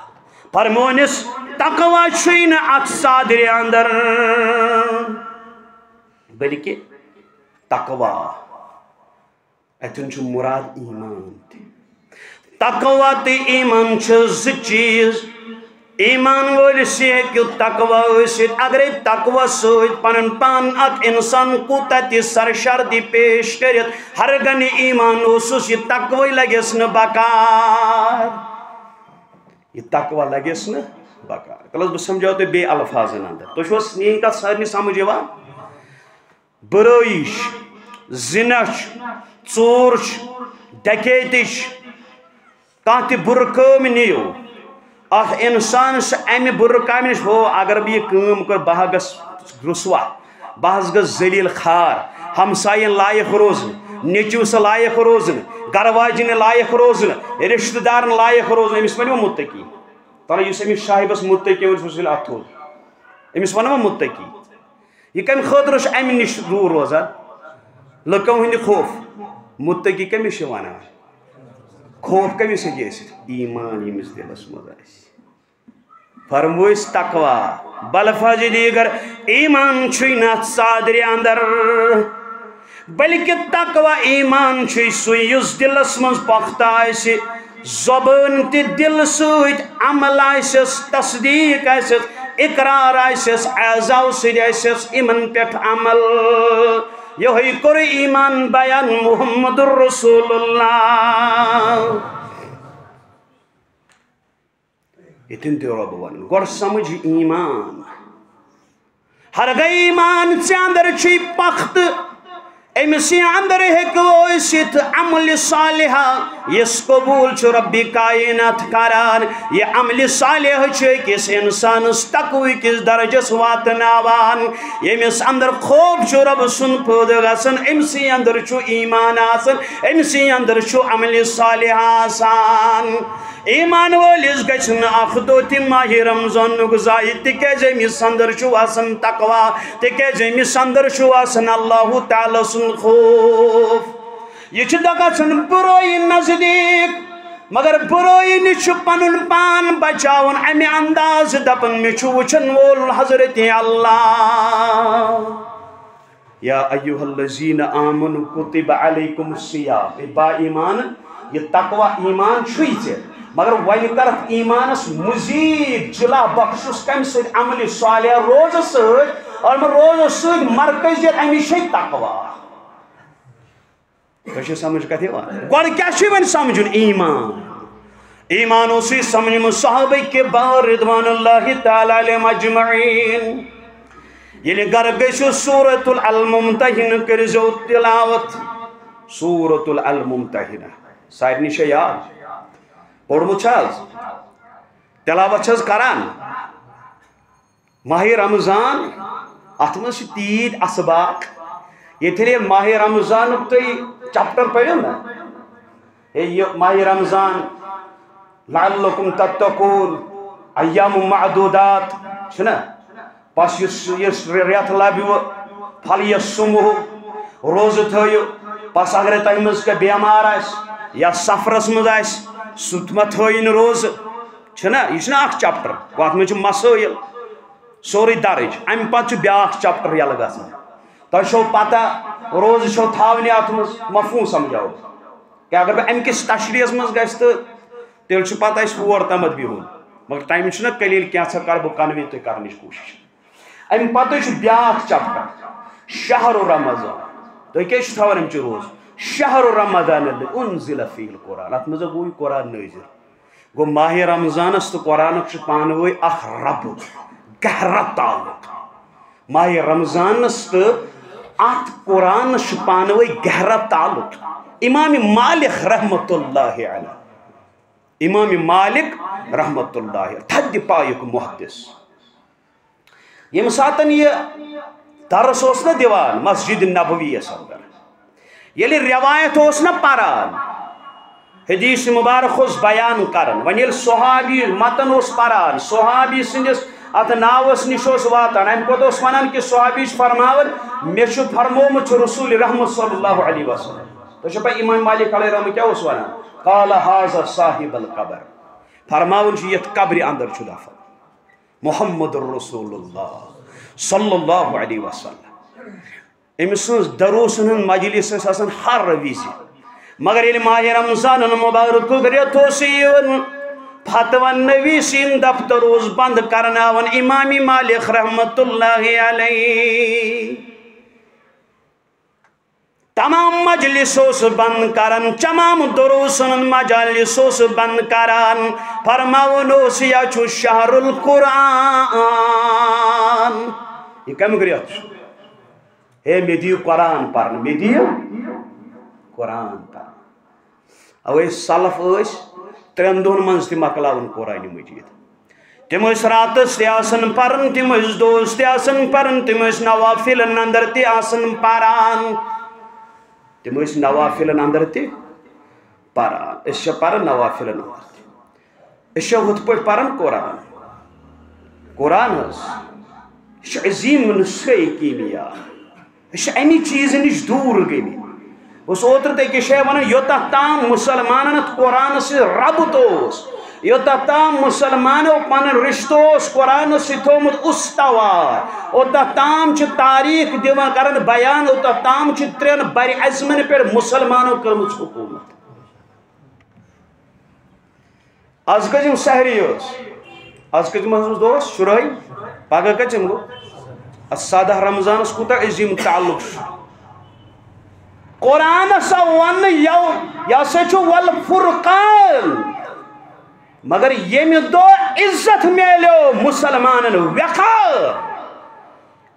فرمونس تقوی چھوئی نہ ات صادر اندر۔ بلکہ تقوی۔ اتن چھ مراد ایمان تہ تقوی تہ ایمان چھ ز چیز ایمان ولس ہیکہ تقوی ٲسِتھ اگرے تقوی سۭتۍ پنن پان اکھ انسان کوٗتاہ تہِ سرشردی پیش کٔرِتھ ہرگنہِ ایمان اوسُس یہِ تقوی لگٮ۪س نہٕ بکار یہِ تقوی لگٮ۪س نہٕ بکار کلس بہٕ سمجھاو تۄہہِ بیٚیہِ الفاظن اندر تُہۍ چھُو حظ میٲنۍ کتھ سارنٕے سمجھ یِوان برٲیی چھِ زِنا چھُ ژوٗر ڈکیتی کانٛہہ تہِ بُرٕ کٲم نِیِو اکھ اِنسانس امہِ بُرٕ کامہِ نِش ہو اگر بہٕ یہِ کٲم کٔر بہٕ ہا گژھٕ رُسوا بہٕ حظ گژھٕ ذٔلیٖل خار ہمساین لایق روزن نیٚچوِس لایق روزن گرٕ واجنہِ لایق روزن رشتہٕ دارن لایق روزن أمِس ونوا مُتقی تۄہہِ یُس أمِس صاحبس مُتقی ون سُہ اَتھ تھوٚد أمِس ونوا مُتقی یہِ کمہِ خٲطرٕ چھُ امہِ نِش دوٗر روزان لُکو ہٕنٛدِ خوف متقی کمس ونان خوف کمس ہیٚکہِ ایمان ییٚمِس دِلس منٛز آسہِ فرمویس تقوا بلفظ دیگر ایمان چھُے نہٕ اَتھ اندر بلکہِ تقوا ایمان چھُے سُے یُس دِلس منٛز پۄختہٕ آسہِ زبٲنۍ تہِ دِلہٕ عمل آسٮ۪س تصدیٖق آسٮ۪س اقرار آسٮ۪س اعزاو سۭتۍ آسٮ۪س یِمن پٮ۪ٹھ عمل یہ کر ایمان بیان محمد الرسول اللہ اتن تہ رب ون گۄڈٕ سمجھ ایمان ہر گئی ایمان ژےٚ اندر چھُے پختہٕ امس اندر ہیکو عمل صالحہ یس قبول چھ رب کائنات کران یہ عمل صالح کس انسانس تقوی، کس درجس واتناوان یمس اندر خوف چھ رب سن پود گسن امسی اندر چھ ایمان آسن امسی اندر چھ عمل صالح آسان۔ ایمان وٲلِس گژھِ نہٕ اکھ دۄہ تہِ ماہِ رمضانُک ضایہِ تِکیازِ أمِس اندر چھُ آسان تقوا تِکیازِ أمِس اندر چھُ آسان اللہ تعالیٰ سُنٛد خوف۔ یہِ چھُ گژھان بُرٲیی نزدیٖک، مگر بُرٲیی نِش چھُ پان بچاوُن امہِ انداز دپان مےٚ چھُ وٕچھن وول حضرت اللہ۔ یا ایوہ الذین آمنوا کتب علیکم السیام با ایمان، یہ تقوی ایمان چھُے ژےٚ مگر ون کرت ایمانس مزید جلا بخشس کم ست عمل صالح روز ست اور روز ست مرکزیت امیش تقوا تو سمجھ کتھ گۄڈٕ کیٛاہ چھُ وۄنۍ سمجھُن؟ ایمان۔ ایمان اوسُے سمجھمُت صحابہ کے بار رضوان اللہ تعالیٰ علیہ مجمعین۔ یعنی ییٚلہِ گرٕ گٔژھِو سورت الممتحن کٔرۍزیو تلاوت۔ سورت الممتحنہ۔ سارنٕے چھےٚ یاد۔ پوٚرمُت حظ تلاوت چھَس کران۔ ماہِ رمضان۔ اتھ منٛز چھِ تیٖتۍ اسباق۔ یہ ماہ رمضان تھی چپٹر پڑھو نا؟ یہ ماہ رمضان، لعلکم تتقون، ایام معدودات چھنا پس یس ریت لبیو پھل یس سمو روز تھیو پس اگر تہ مز کے بیمار آس یا سفرس مز آس سہ تھین روز چھنا یہ اخ چپٹر؟ وات میں مسائل سوری درج ام پتہ بیاکھ چپٹر یل گژھان تہ پتہ روز چھو تھاونی ات مفہوم سمجھاو کہ اگر بہ ام کس تشریحس مز گژھِ تیل چھ پتہ اس اور تامت بہن مگر ٹائم چھنا قلیل کینسا کر بہ کنوی تہ کرنچ کوشش۔ ام پتہ چھ بیاکھ چپٹر شہر رمضان۔ تہ کیا چھ تھاون ام چھ روز۔ شہر رمضان انزل فی القرآن۔ ات مز گوی قرآن نازل۔ گو ماہ رمضان تو قرآن پانوی اخ رب۔ گہرا تعلق۔ ماہ رمضان تو ات قرآن پانوی گہرا تعلق. امام مالک رحمت اللہ علیہ. امام مالک رحمت اللہ تھد پائک محدث. یم ساتن یہ درس اس دیوان، مسجد نبوی اندر یلی روایت اس پران حدیث مبارک اس بیان کرن. ون یل صحابی متن اس پران صحابی سندس ات ناوس نش واتان. ام پتہ اس ونان کہ صحابی فرماون مے فرمومت رسول رحمت صلی اللہ علیہ وسلم. تو پہ امام مالک علیہ رحمت کیا اس ونان؟ قال هذا صاحب القبر. فرماون یت قبر اندر دفن. محمد رسول اللہ صلی اللہ علیہ وسلم. امس دروس ہن مجلس ہر وز مگر یہ ماہ رمضان مبارک رت فتون نبی سن دفتر اس بند کرنا امام مالک رحمت اللہ علیہ۔ تمام مجلس اس بند کرن، تمام دروسن مجلس اس بند کران فرماون اس یا چھو شہر القرآن یہ کم گریت ہے میں دیو قرآن پرن میں دیو قرآن پرن۔ اوے سلف اس ترین دون منز تی مکلاون قرآن مجید. تم اس راتس تی آسن پرن تم اس دوست تی آسن پرن تم اس نوافل اندر تی آسن پران تم اس نوافل اندر تی پران اس شا پرن نوافل اندر تی. اس شا ہت پٹ پرن قرآن قرآن اس اس عظیم نسخہ کیمیا. اس امی چیز نش دور گئی اس اوتر تے کہ شے ون یوتا تام مسلمانن قرآن سے ربط اس یوتا تام مسلمانو پن رشتو اس قرآن سے تھومت استوار اوتا تام چھ تاریخ دیوان کرن بیان، اوتا تام چھ ترین بری عزمن پر مسلمانو کرمت حکومت۔ از کجم سہری اس از کجم حضور دوست؟ شرائی پاگا کچم گو؟ السادہ رمضان اس کوتا عظیم تعلق شو قرآن سا ون یو یا سا ول فرقان مگر یم دو عزت میلو مسلمان وقا.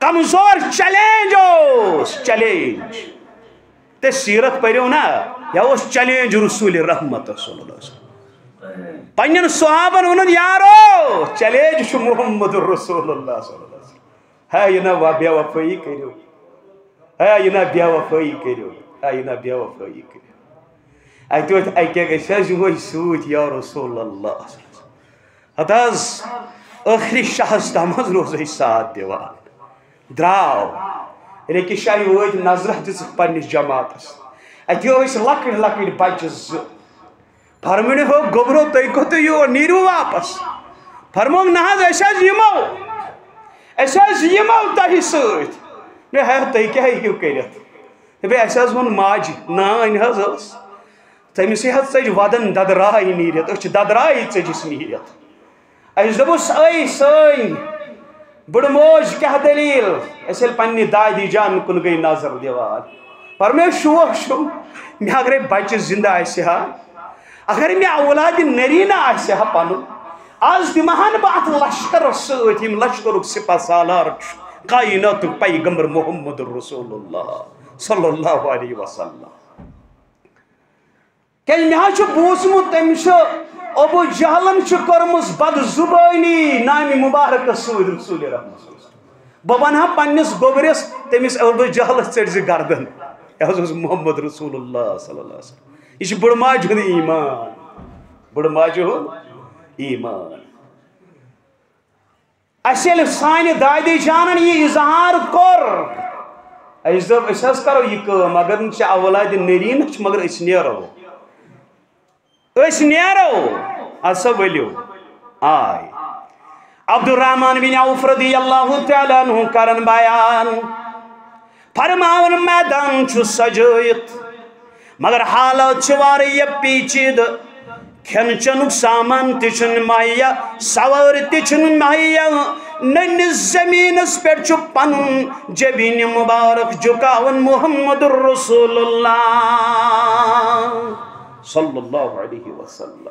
کمزور چیلنج اس چیلنج تے سیرت پریو نا، یا اس چیلنج رسول رحمت صلی اللہ علیہ وسلم. پنین صحابن ونن یارو چیلنج شو محمد رسول اللہ صلی اللہ علیہ وسلم. ہے، یہ نا بیا وفائی کریو. ہے، یہ نا بیا وفائی کریو. آئینا بیا وفایی کری اتو اکیا گئی سیز ہوئی سوت رسول اللہ حتی از تامز روزی ساتھ دیوان دراو یعنی کہ شاہی ہوئی نظرہ دیس پنیس جماعت اس اتو ہوئی سے لکڑ لکڑ بچز فرمونی ہو گبرو تئی کو تو یو نیرو واپس فرمون نہاز ایسا یمو ایسا یمو تہی سوت میں ہے تئی کیا ہی کیوں کریت بے اس حظ ون ماج نان حظ ٲس تٔمِس حظ ژٔج ودن ددراے نیٖرِتھ أسۍ چھِ ددراے ژٔجِس نیٖرِتھ اَسہِ دوٚپُس أے سٲنۍ بٕڑٕ موج کیٛاہ دٔلیٖل أسۍ ییٚلہِ دادی جان کُن گٔے نظر دِوان پر مےٚ شوق چھُ مےٚ اگرے بچہِ زِنٛدٕ آسہِ ہا اگر مےٚ اولادِ نریٖنا آسہِ ہا پنُن آز دِمہٕ ہن بہٕ اتھ سۭتۍ یِم لشکرُک سِپہ سالار چھُ کایناتُک پیغمبر محمد رسول اللہ صلی اللہ علیہ وسلم کہ میں چھو بوزمت تم ابو جہلن کرمز بد زبانی نامی مبارک سود رسول رحمت بہ ونہا پنس گوبرس تمس ابو جہل ٹھٹ گردن یہ محمد رسول اللہ صلی اللہ علیہ وسلم یہ بڑ ماج ہند ایمان بڑ ماج ہند ایمان اصل سانہ دادی جانن یہ اظہار کور اس دب اس حس کرو یہ کام اگر نہ اولاد نرین مگر اس نیرو اس نیرو اسا ؤلِو آئے عبد الرحمن بن عوف رضی اللہ تعالیٰ عنہ کرن بیان فرماون میدان چھو سجائت مگر حالات چھو واریہ پیچید کھن چنک سامان تیچن مہیا سوار تیچن مہیا ننس زمین اس پر چھو پنن جبین مبارک جکاون محمد الرسول اللہ۔ صلی اللہ علیہ وسلم۔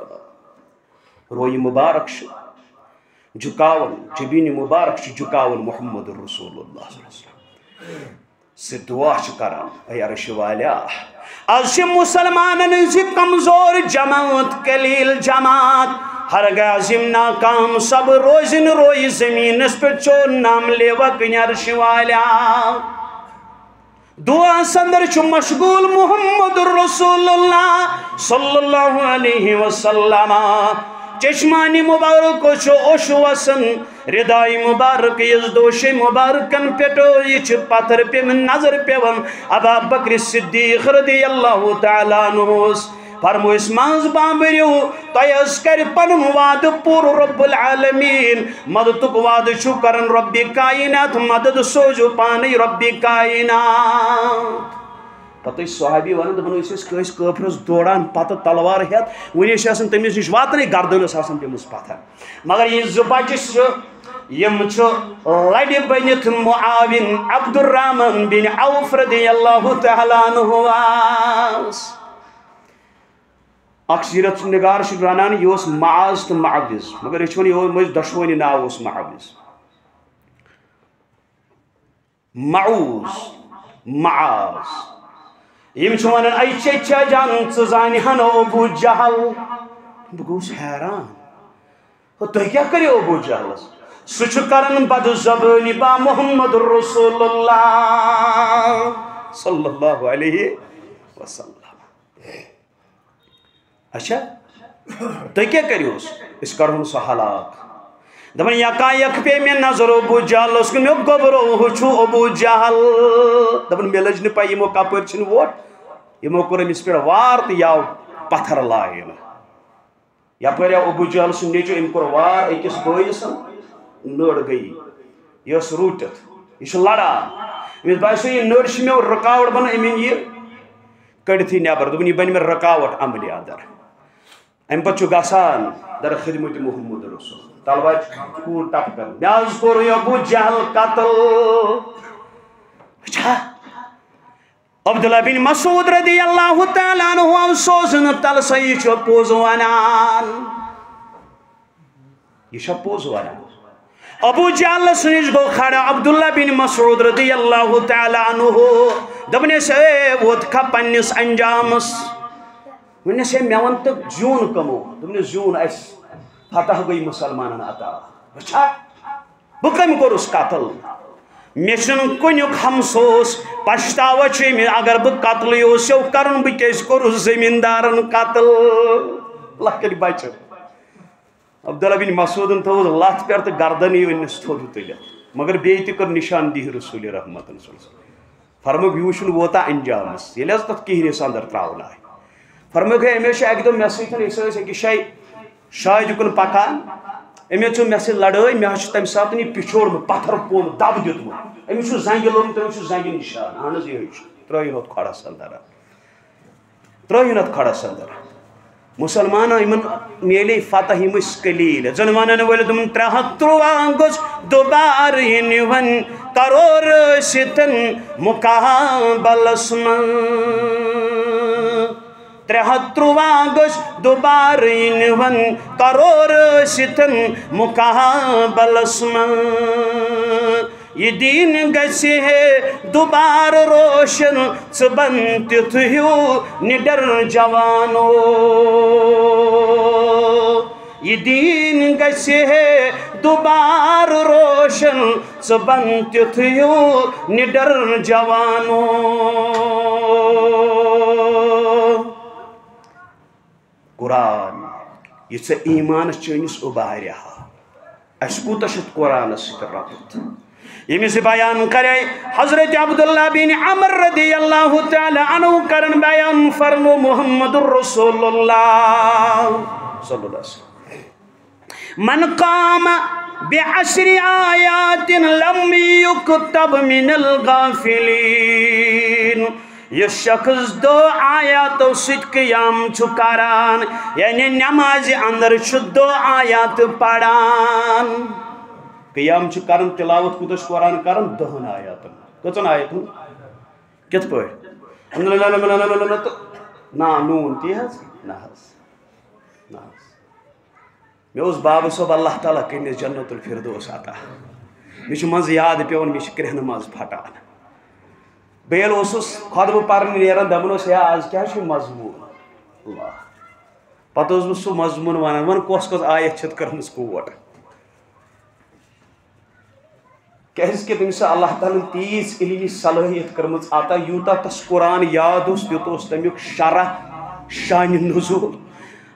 روی مبارک شو جکاون جبین مبارک چھ جکاون محمد رسول اللہ۔ صلی اللہ علیہ وسلم سے دعا چھ کران اے عرش والیا از چھ مسلمانن سے کمزور جماعت قلیل جماعت۔ ہرگازم ناکام سب روزن روئی زمین اس پر چون نام لیوا کن عرش دعا سندر چھ مشغول محمد رسول اللہ صلی اللہ علیہ وسلم۔ چشمانی مبارک چھو اوش وسن ردائی مبارک یز دوش مبارکن پیٹو یہ پتھر پہ من نظر پیون، ابا بکر صدیق رضی اللہ تعالیٰ نوس فرمو اس مانز بامبریو تیس کر پنن واد پور رب العالمین. مدتک واد چھو کرن رب کائنات، مدد سوجو پانی رب کائنات. پتہ اس صحابی ون دپان اس کس کافرس دوڑان پتہ تلوار ہیت. ونی تمس نش واتن گردنس آسان تمس پتہ. مگر یہ زٕ بچہ یم لڑ بنت معاون عبد الرحمن بن عوف رضی اللہ تعالیٰ عنہ اخ نگار رنان یہ معاذ تو معوز مگر یہ ون دشوانی ناو معوز معوز معاذ. یم ونان اے چچا جان ژانہ ہن ابو جہل. بہ گوس حیران. تہ کیا کریو ابو جہلس سہ کران بد زبانی با محمد رسول اللہ صلی اللہ علیہ وسلم. اچھا؟ تہ کیا کریوس اس؟ کرہن سہ ہلاک دپان یکا یک پے مے نظر ابو جہل اس مے گوبرو ہچو ابو جہل دپان مے لج نہ پائی یمو کپر چھن ووٹ۔ یمو کور امس پہ وار تو یاو پتھر لائن یپر آو ابو جہل سن نیچو ام کور وار اکس بٲیس نٔر گئی۔ یہ روٗٹِتھ یہ لڑان أمِس باسیو یہ نٔر چھِ مےٚ رُکاوٹ بنان أمِن یہِ۔ کٔڑتھٕے نٮ۪بر دوٚپُن یہِ بنہِ مےٚ رُکاوٹ عملہِ اندر امہِ پتہٕ چھُ گژھان در خدمت محمد رسول تلوار کوٗر ٹپ کران مےٚ حظ کوٚر یہِ ابوٗ جہل قتل وٕچھا عبداللہ بن مسعود رضی اللہ تعالیٰ عنہ سوزن تل سئی چھو پوز ونان یہ چھو پوز ونان ابو جال سنش گو کھڑا عبداللہ بن مسعود رضی اللہ تعالیٰ عنہ دبنے سے ووت کھا پنس انجامس ونیا سے میوان تک زیون کمو دبنے زیون ایس فتح گئی مسلمانان عطا وچھا بکم کرس قتل مشن کنیک ہمسوس پشتاوا میں اگر بہ قتل یوسو کرن بہ کیس کور زمیندارن قتل لکٹ بچہ عبداللہ بن مسعودن تھو لت پہ تو گردن ونس تھوڑ تلت مگر بی تہ کر نشان دی رسول رحمت فرمک یہ وچن ووتا انجامس یل تک کہنس اندر تراؤن آئی فرمک ہے امیش اک دم مے سۭتۍ أکِس جایہِ شاید کُن پکان أمۍ ژو مےٚ سۭتۍ لڑٲے مےٚ حظ چھُ تَمہِ ساتہٕ یہِ پِچھوڑمُت پتھر پوٚن دب دیُتمُت أمِس چھُ زنٛگہِ لوٚگمُت أمِس چھُ زنٛگہِ نِشان۔ ہاں، اہن حظ یِہوٚے چھُ ترٛٲیِن اَتھ کھۄڑس انٛدر ترٛٲیِن اَتھ کھۄڑس انٛدر مُسلمان یِمن میلے فتح یِم ٲسۍ قلیٖل زن وَنن وٲلۍ دوٚپُن ترٛےٚ ہَتھ ترٛواہ گوٚژھ دُبارٕ یِنہِ وۄنۍ کرور ٲسِتن منٛز ترے ہتھ ترواہ گوش کرور ستن مقابلس من یہ دین گسی ہے دوبار روشن سبن تیتھیو نڈر جوانو یہ دین گسی ہے دوبار روشن بن تیو نڈر جوانو قرآن یہ ژے ایمانس چٲنِس ابارِ ہا اَسہِ کوٗتاہ چھُ قرآنس ربط ییٚمِس بیان کرے حضرت عبداللہ بن عمر رضی اللہ تعالی عنہ کرن بیان فرمو محمد رسول اللہ صلی اللہ علیہ وسلم من قام بعشر آیات لم يكتب من الغافلین یہ شخص دو آیاتو ست قیام چھو کران یعنی نماز اندر چھو دو آیات پڑھان۔ قیام چھو کرن تلاوت کتش قرآن کرن، دہن آیاتن کتن آیاتن کت پوئی نا نون تی حس نا حس نا حس میں اس باب صاحب اللہ تعالیٰ کنس جنت الفردوس آتا میں چھو مز یاد پیون میں چھو کرہن مز پھٹان بیل اوسس خطبہ پرن نیران دپان اوس یا آز کیا مضمون اللہ پتہ اوس سہ مضمون ونان ون کس کس آیت چھت کرمس کوٹ کیازِ کہ تٔمِس اللہ تعالیٰ تیٖژ علمی صلٲحیت کٔرمٕژ عطا یوٗتاہ تس قرآن یاد اوس تیوٗت اوس تمیُک شرح شانہِ نزول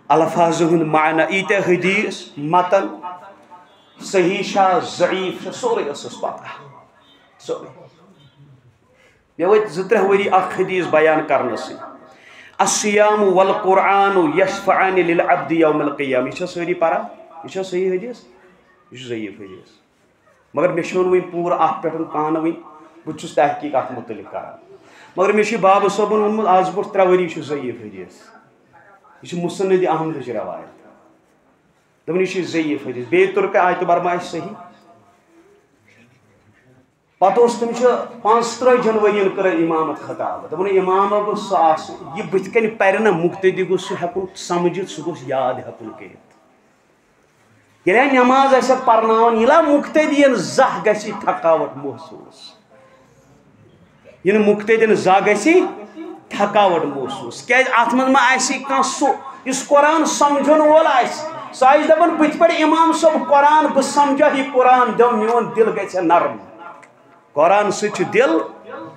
الفاظن ہُنٛد معنی ییٖتیٛاہ حدیٖث متن صحیح چھا ضعیٖف چھا سورُے ٲسٕس پتہ سورُے مےٚ وٲتۍ زٕ ترٛےٚ ؤری اکھ حدیٖث بیان کرنسٕے السیام والقرآن یشفعان للعبد یوم القیام یہ چھا سٲری پران یہ چھا صحیح حدیث یہ چھُ ضعیٖف حدیث مگر مےٚ چھُنہٕ وٕنۍ پوٗرٕ اَتھ پٮ۪ٹھ پانہٕ وٕنۍ بہٕ چھُس تحقیٖق اَتھ مُتعلِق کران مگر مےٚ چھُ بابا صٲبن ووٚنمُت آز برونٛٹھ ترٛےٚ ؤری چھُ ضعیٖف حدیث یہ چھُ مُسند احمدٕچ رٮ۪وایت دوٚپُن یہِ چھُ ضعیٖف حدیث بیٚیہِ تُر کانٛہہ اعتبار ما آسہِ صحیح پتہٕ اوس تٔمۍ چھُ پانٛژھ تٕرٛہ جنؤریَن کٔر اِمامت خطاب دوٚپُن اِمامہ گوٚژھ سُہ آسُن یہِ بٕتھِ کَنہِ پَرِ نہ مُختٔدی گوٚژھ سُہ ہٮ۪کُن سَمجھِتھ، سُہ گوٚژھ یاد ہٮ۪کُن کٔرِتھ۔ ییٚلہِ نٮ۪ماز آسٮ۪کھ پرناوان، ییٚلہِ مُختٔدِین زانٛہہ گژھِ تھکاوٹ محسوٗس۔ یہِ نہٕ مُختٔدِن زانٛہہ گژھِ تھکاوٹ محسوٗس۔ کیازِ اَتھ منٛز ما آسہِ کانٛہہ سُہ، یُس قرآن سمجھن وول آسہِ۔ سُہ آسہِ دَپان بٕتھِ پٮ۪ٹھ اِمام صٲب قرآن بہٕ سمجھا، یہِ قرآن دِو میون دِل گژھِ ہا نرم۔ قرآن سۭتۍ چھُ دِل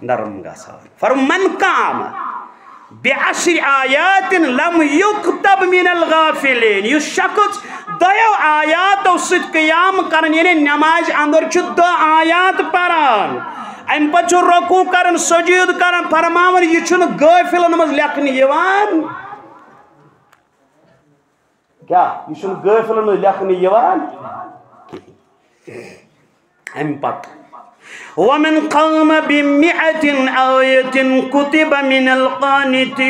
نرم گژھان فرمن کام بعشر آیات لم یکتب من الغافلین یُس شخص دۄیو آیاتو سۭتۍ قیام کران یعنی نمازِ اندر چھُ دہ آیات پران امہِ پتہٕ چھُ رۄکوٗ کران سجیٖد کران فرماوان یہِ چھُنہٕ غٲفلن منٛز لیکھنہٕ یِوان کیٛاہ یہِ چھُنہٕ غٲفلن منٛز لیکھنہٕ یِوان امہِ ومن قام بمئة آية كتب من القانتين.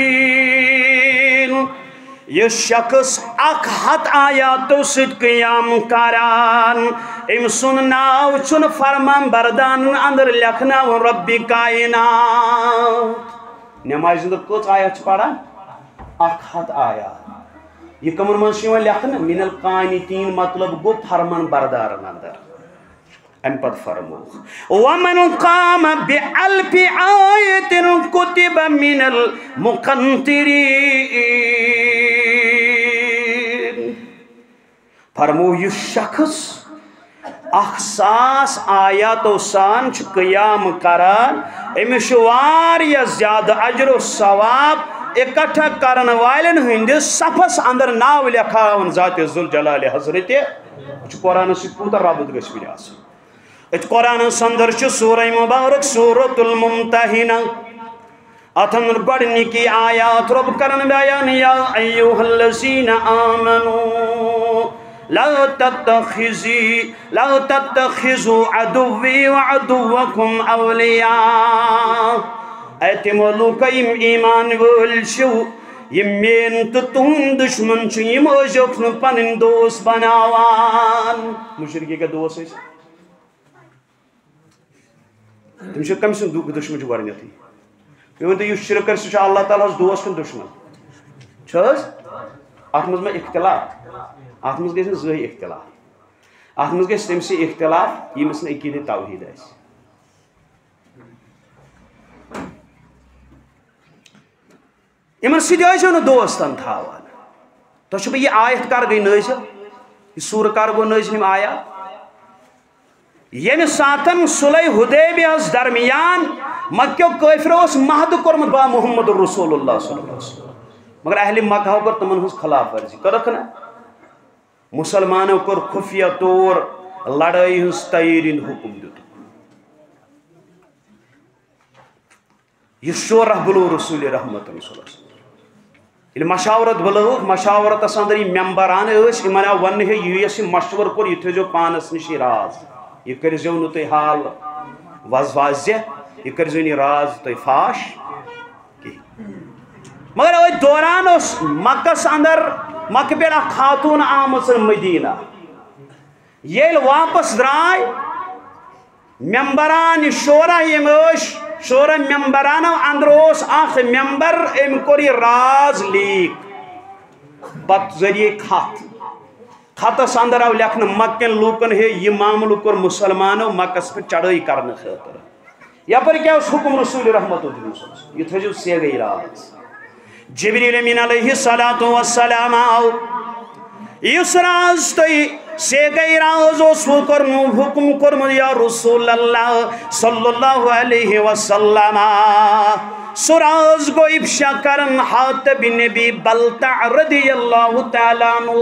یہ شخص اک ہت آیاتو ست قیام کران. ام سن ناو چن فرمان بردان اندر لکھنا رب کائنات. نماز اندر کچھ آیات پڑھان اک ہت آیات. یہ کمن من لکھنا، من القانتین مطلب گو فرمان بردار اندر. ام پت فرمو ومن قام بألف آیت کتب من المقنطرین فرمو یہ شخص اخ ساس آیاتو سان چھ قیام کران امس واریہ زیادہ اجر و ثواب اکٹھا کرن والن ہندس صفس اندر ناو لکھاون ذات ذوالجلال حضرت قرآن سے کوتہ رابط گژھِ وٕنہِ آسُن ات قرآن سندر چھ سورہ مبارک سورت الممتحنہ اتن گۄڈنِکی آیات رب کرن بیان یا ایوہ الذین آمنوا لا تتخذی لا تتخذوا عدوی وعدوکم اولیاء اے تِمو لوٗکو ایمان وٲلۍ چھِو یِم میٲنۍ تہٕ تُہُنٛد دُشمن چھُ یِم ٲسۍزیوکھ نہٕ پنٕنۍ بناوان مُشرکی کیٛاہ دوس ٲسۍ تم کم سن دشمن گۄڈنیتھٕے تُہۍ ؤنۍتو یُس شرک کر سُہ چھُ اللہ تعالیٰ ہس دوس کن دشمن۔ حظ؟ اتھ منٛز ما اختلاف۔ اتھ منٛز گژھِ نہٕ زٕہٕنۍ اختلاف۔ اتھ منٛز گژھِ تٔمۍ سٕے اختلاف ییٚمِس نہٕ عقیٖدٕ توحیٖد آسہِ۔ یِمن سۭتۍ ٲسِو نہٕ دوستن تھاوان۔ تۄہہِ چھُ بہٕ یہِ آیت کر گٔے نٲزِل؟ یہِ سوٗرٕ کر گوٚو نٲزِل یِم آیات؟ یم ساتن سلح حدیبیس درمیان مکیو قافرو اس مہد کورمت با محمد رسول اللہ صلی اللہ علیہ وسلم. مگر اہل مکہ کر تمن ہز خلاف ورزی کرک نا مسلمانوں کر خفیہ طور لڑائی ہز تیارین حکم دیت یہ شورہ بلو رسول رحمت صلی اللہ علیہ وسلم. یل مشاورت بلو، مشاورت اندر یہ ممبران اس یمن آو ون ہے یہ مشور کور یہ تھو پانس نش راز. یہ کرزو نو تھی حال وز واضح یہ کرزو نی راز تھی فاش مگر وہ دوران اس مکس اندر مکہ پہ خاتون آمت مدینہ یل واپس درائے ممبران شورہ یم شورہ ممبرانو اندر اس اخ ممبر ام کور یہ راز لیک بت ذریعے خط خطس اندر آو لکھن مکن لوکن ہے یہ معاملہ کور مسلمانو مکس پہ چڑھائی کرنے خاطر یا پر کیا اس حکم رسول رحمت اللہ یہ تھجو سی گئی راز جبریل امین علیہ السلام آو اس راز تھی سے گئی راز اس کرنو حکم کرم یا رسول اللہ صلی اللہ علیہ وسلم سراز گو افشا کرن حاتب نبی بلتع رضی اللہ تعالیٰ نو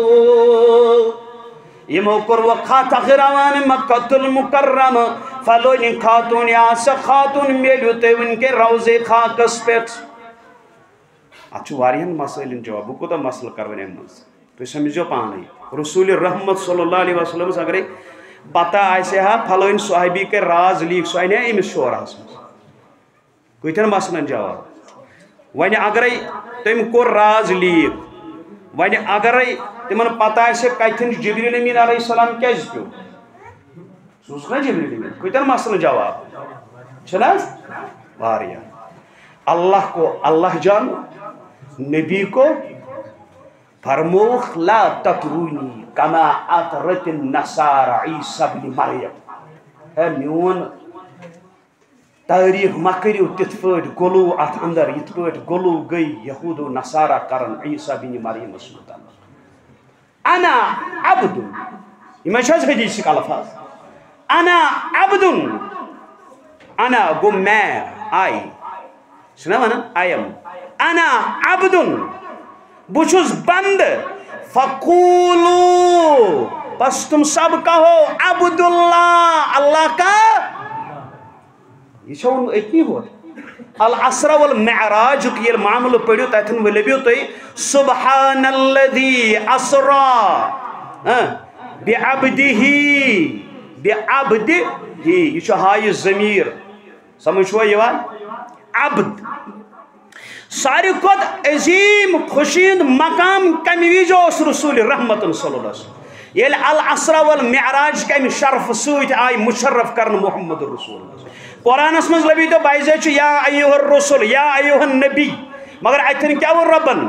یہ موکر وقات غروان مکہ المکرم۔ فلو خاتون یا خاتون میلیو تے ان کے روز خاکس پیٹ۔ اچھا، اتھ واریاہن مسائلن جواب بہ کوتہ مسئلہ کرون ام مز تھی سمجھو پانے رسول رحمت صلی اللہ علیہ وسلم اگر پتہ آسہ ہا پھلوین صحابی کے راز لیک سہ انے امس شورہس مز کتن مسئلن جواب ون اگر تم کور راز لیک ون اگر تمن پتہ آسہ کتن جبریل امین علیہ السلام کیاز پیو سوس نا جبریل امین کتن مسئلہ جواب چھنا واریاہ اللہ کو اللہ جانو نبی کو فرموخ لا تطرونی کما اطرت النصار عیسی بن مریم ہے میون تاریخ مکریو تت پٲٹھۍ گلو اتھ اندر، یِتھ پٲٹھۍ گلو گئی یہود و نصارہ کرن عیسی بن مریم اس متعلق انا عبد یہ چھا حدیث الفاظ۔ انا عبد، انا گو میں آئی چھنا ونان آئی ایم۔ انا عبد بچھس بند۔ فقولو بس تم سب کہو عبداللہ، اللہ کا يشون إتني هو. العصر والمعراج كي المعامل پڑھو تأتن ولبيو تي سبحان الذي اسرا بعبده بعبده يشو هاي الزمير. سمجھوا يوان عبد. ساری قد عظیم خوشیند مقام کمہ اس رسول رحمت صلی اللہ علیہ وسلم. یل العصر والمعراج کمہ شرف سوت آئی مشرف کرن محمد الرسول اللہ اس مز لبی تو بائزے چھ یا ایوہ الرسول یا ایوہ النبی۔ مگر اتن کیا وہ ربن؟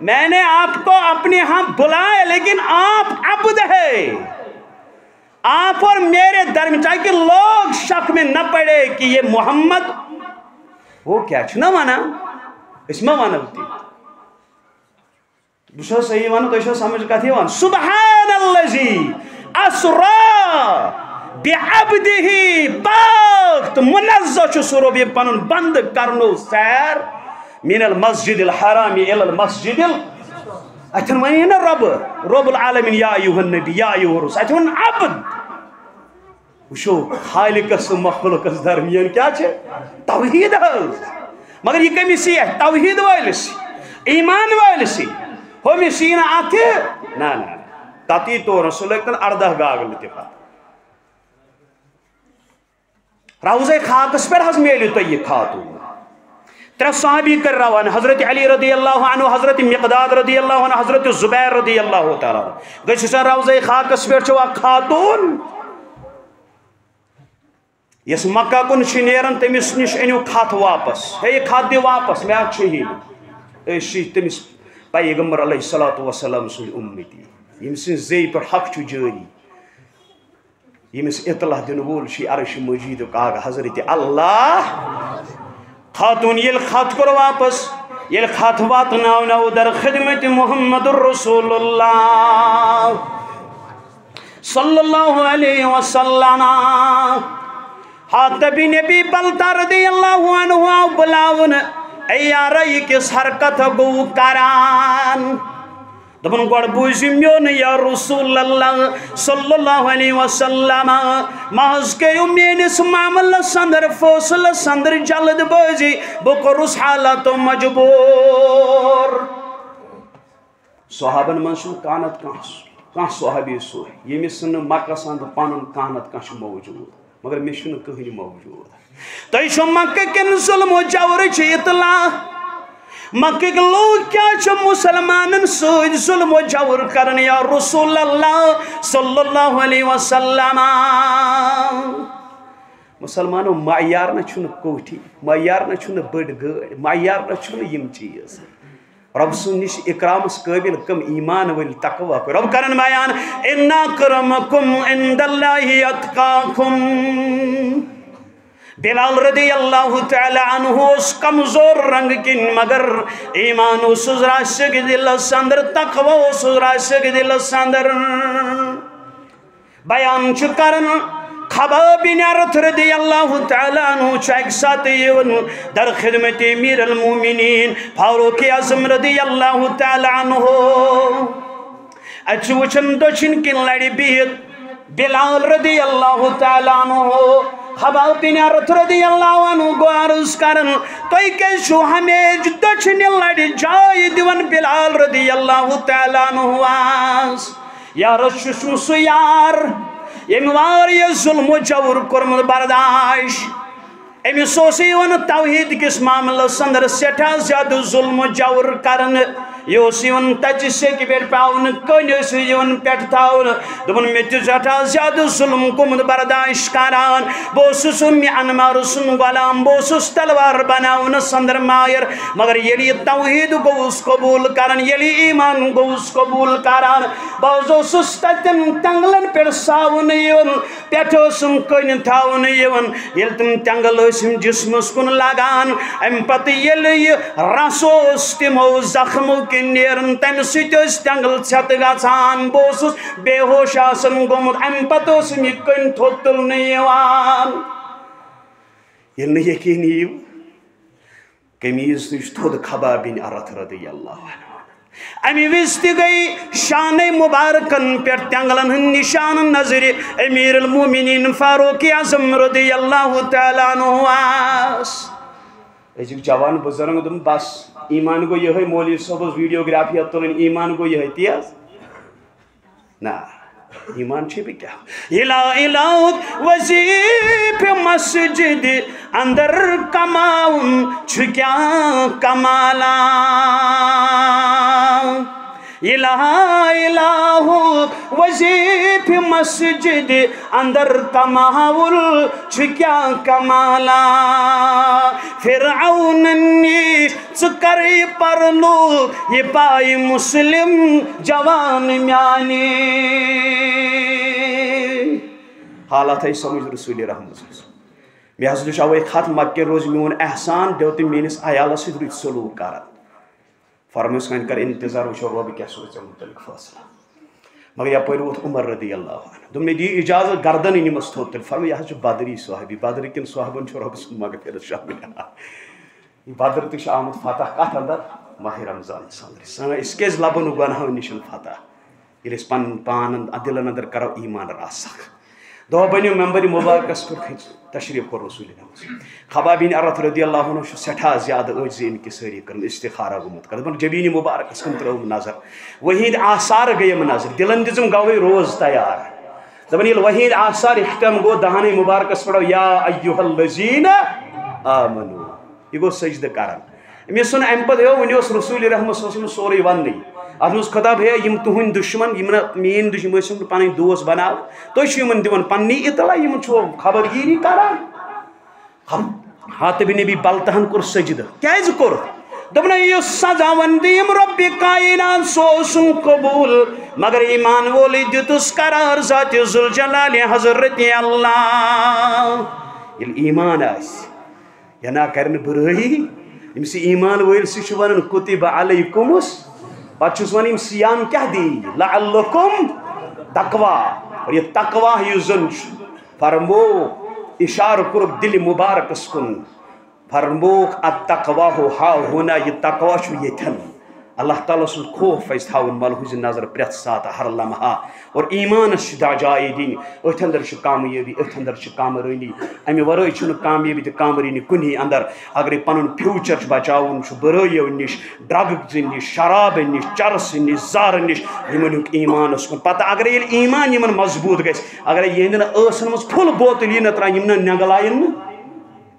میں نے آپ کو اپنے ہاں بلائے لیکن آپ عبد ہے۔ آپ اور میرے درمیان چاہے کہ لوگ شک میں نہ پڑے کہ یہ محمد۔ وہ کیا چھنا مانا۔ اس ما ونو تی بشو صحیح ونو تو اسے سمجھ کتھی ون سبحان اللذی اسرا۔ بعبده پاک. تو منزہ چو سرو بھی پنن بند کرنو سیر من المسجد الحرام الى المسجد ال اتن ونی نا رب؟ رب العالمین، یا ایوہ النبی، یا ایوہ رس اتن عبد. وشو، خالق اس مخلوق اس درمیان کیا چھے؟ توحید ہے مگر یہ کمی سی ہے، توحید والسی ایمان والسی ہمی سینا آتے؟ نا نا تاتی تو رسول اکتن اردہ گاگل اتفاق روزہ خاکس پر حض میلی تو یہ خاتون ترہ صحابی کر روان حضرت علی رضی اللہ عنہ، حضرت مقداد رضی اللہ عنہ، حضرت زبیر رضی اللہ تعالیٰ گئی سن خاکس پر چھوا خاتون۔ یس مکہ کن نیران تمس نش انو کھت واپس۔ ہے یہ کھت دی واپس، میں آت شہید اے شی تمس پیغمبر علیہ الصلوۃ والسلام سن امتی۔ یم سن زی پر حق چھ جاری۔ یمس اطلاع دن وول شی عرش مجید کا حضرت اللہ. خاتون یل خط کر واپس. یل خط وات ناو ناو در خدمت محمد الرسول اللہ. صلی اللہ علیہ وسلم. حاتبی نبی بلتا رضی اللہ عنہ آو بلاون. اے یارا یہ کس حرکت گو کران. دپن گوڑ بوزی میون یا رسول اللہ صلی اللہ علیہ وسلم محض کہیو مینس معاملہ سندر فوصل سندر جلد بوزی بکرس حالت مجبور صحابن منشو کانت کانس کان صحابی سو یمس نہ مکہ سند پنن کانت کان موجود مگر مے چھن کہین موجود تہ چھو مکہ کن ظلم و جور چھ اطلاع مکہ لوگ کیا چھ مسلمانن سود ظلم و جور کرن یا رسول اللہ صلی اللہ علیہ وسلم؟ مسلمانو، معیار نہ چھن کوٹھی، معیار نہ چھن بڑ گاڑ معیار نہ چھن یم چیز۔ رب سن نش اکرامس قابل کم ایمان ول تقوی کو۔ رب کرن بیان ان اکرمکم عند اللہ اتقاکم بلال رضی اللہ تعالی عنہ اس کمزور رنگ کن مگر ایمان اس راشق دل سندر، تقوی اس راشق دل سندر۔ بیان چکرن خباب بن عرط رضی اللہ تعالیٰ عنہ چاک ساتھ یون در خدمت امیر المومنین فاروق اعظم رضی اللہ تعالیٰ عنہ۔ اچھ وچن دوچن کن لڑی بیت بلال رضی اللہ تعالیٰ عنہ۔ خباب بن عرط رضی اللہ عنہ گو عرض کرن توی کیسو ہمیں دوچن لڑی جائی دیون بلال رضی اللہ تعالیٰ عنہ آس۔ یا رشو سو یار یم ظلم و جور کورمت برداش امس ون توحید کس معاملس سندر سٹھا زیادہ ظلم و جور کرن۔ یہ تچہ سیک پہ پاؤن کن پہ تھاؤن دپن مے سٹھا زیادہ ظلم گومت برداشت کران بہس می انمار سن غلام بہس تلوار بناون سندر مایر مگر یلی توحید گوس قبول کران یلی ایمان گوس قبول کران بہت اوسس تتن تنگلن پہ ساون یون پھن کن تھاون یون یل تم تنگل جسمس کن لگان ام پتہ یل یہ رس تمو زخمو کن نیرن تم ست تنگل ژھت گژھان بہٕ بے ہوش آسان گوٚمُت امہِ پتہٕ اوسُم یہِ کٔنۍ تھوٚد تُلنہٕ یِوان ییٚلہِ نہٕ یقیٖن یِیو قمیٖض تُج تھوٚد خبا بِن عرت رضی اللہ عنہ امی وز تہ گئی شان مبارکن پہ تنگلن ہند نشان نظر امیر المومنین فاروق اعظم رضی اللہ تعالیٰ عنہ ازیک جوان بزرگ دم بس ایمان گو یہ مولوی صاحب ویڈیوگرافی تلن ایمان گو یہ تیز نا، ایمان چھ بھی کیا؟ الہ الہ وزیف مسجد، اندر کماؤن چھکیا کمالا الہ الہ وزیف مسجد اندر کماول چھکیا کمالا فرعون نیش چکری پرنو یہ پائی مسلم جوان میانی۔ حالات ہے سمجھ رسول رحمت صلی مے حض دش اوے خط مکہ روز میون احسان دیو تم میانس عیالس سۭتۍ رٕتۍ سلوک کران فرمس وۄنۍ کر انتظار وٕچھو رۄب کیٛاہ سوزِ ژےٚ متعلق فٲصلہ مگر یپٲرۍ ووت عمر رضی اللہ عنہ۔ دوٚپ مےٚ دِیِو اجازت گردن أنِمس تھوٚد تیٚلہِ فرمو یہِ حظ چھُ بدری صحابی بدر کٮ۪ن صحابن چھُ رۄب سُنٛد مغفرت شامل یہِ بدر تہِ چھُ آمُت فتح کتھ اندر ماہ رمضانس اندر سٲنۍ أسۍ کیٛازِ لبو نہٕ گۄنہو نِش فتح۔ ییٚلہِ أسۍ پنُن پان دِلن اندر کرو ایمان راسخ دہ بنو ممبر مبارکس پہ کھچ تشریف کور رسول خبابین عرت رضی اللہ عنہ سٹھا زیادہ عجزی ان کی سری کرن، استخارہ گمت کر جبین مبارکس کن ترو نظر وحید آثار گیم نظر دلن دزم گوی روز تیار. دپن یل وحید آثار اختم گو دہان مبارکس پڑھو، یا ایوہ الذین آمنو. یہ گو سجدہ کرن امی سن ام پتہ یو ونی اس رسول رحمت صلی اللہ علیہ وسلم سوری ون اتھ مز خطاب ہے یم تہند دشمن، یم مین دشمن ٲسِو پن دوس بناو۔ تُہۍ چھِو یمن دِوان پننی اطلاع یم چھو خبر گیری کران حاتب نبی بلتہن کوٚر سجدٕ کیازِ کوٚر دوٚپن یُس سزا ون دیم رب کائنات سو سن قبول۔ مگر ایمان وول دتس قرار ذات ذوالجلال حضرت اللہ۔ یل ایمان آس۔ یا نا کرن برٲیی ییٚمِس ایمان وٲلۍ سُہ چھُ وَنان کُتِبہ علیکُمُس پتہٕ چھُس وَنان سیام کیٛاہ دی لعلکُم تقوا اور یہ تقوا ہی زن فرمو اشار کورک دل مبارکس کن فرموک التقوا ہا ہونا یہ تقوا یہ اللہ تعالیٰ سن خوف فیس تھاون ملحوظ نظر پریت سات ہر لمحہ۔ اور ایمان شدا جائے دین اتھ اندر چھ کامیابی اتھ اندر کامرانی امی ورٲے چھُنہٕ کامیابی تہٕ کامرانی کُنی اندر۔ اگرے پنُن فیوچر چھُ بچاوُن، چھُ برٲیو نِش ڈرگز نِش شرابن نِش، چرس نِش زارن نِش یمن ہُنٛد ایمانس کُن۔ پتہٕ اگرے ییٚلہِ ایمان یمن مضبوٗط گژھِ اگرے یہنٛدٮ۪ن ٲسن منٛز پھُل بوتل یی نہ ترٛاوِ یِم نہٕ نٮ۪نٛگلایَن نہٕ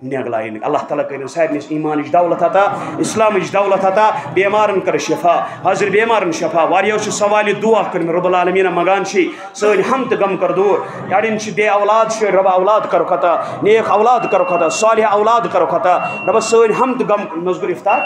نگلائن اللہ تعالیٰ کرن سارنس ایمان دولت عطا، اسلام دولت عطا، بیمارن کر شفا۔ حاضر بیمارن شفا۔ واریو سوال دعا کرم رب العالمین مگان چھ سن ہم تو غم کر دور۔ یارن چھ بے اولاد شی رب اولاد کرو خطا نیک اولاد کرو خطا صالح اولاد کرو خطا رب سن ہم تو غم مزگر افطار۔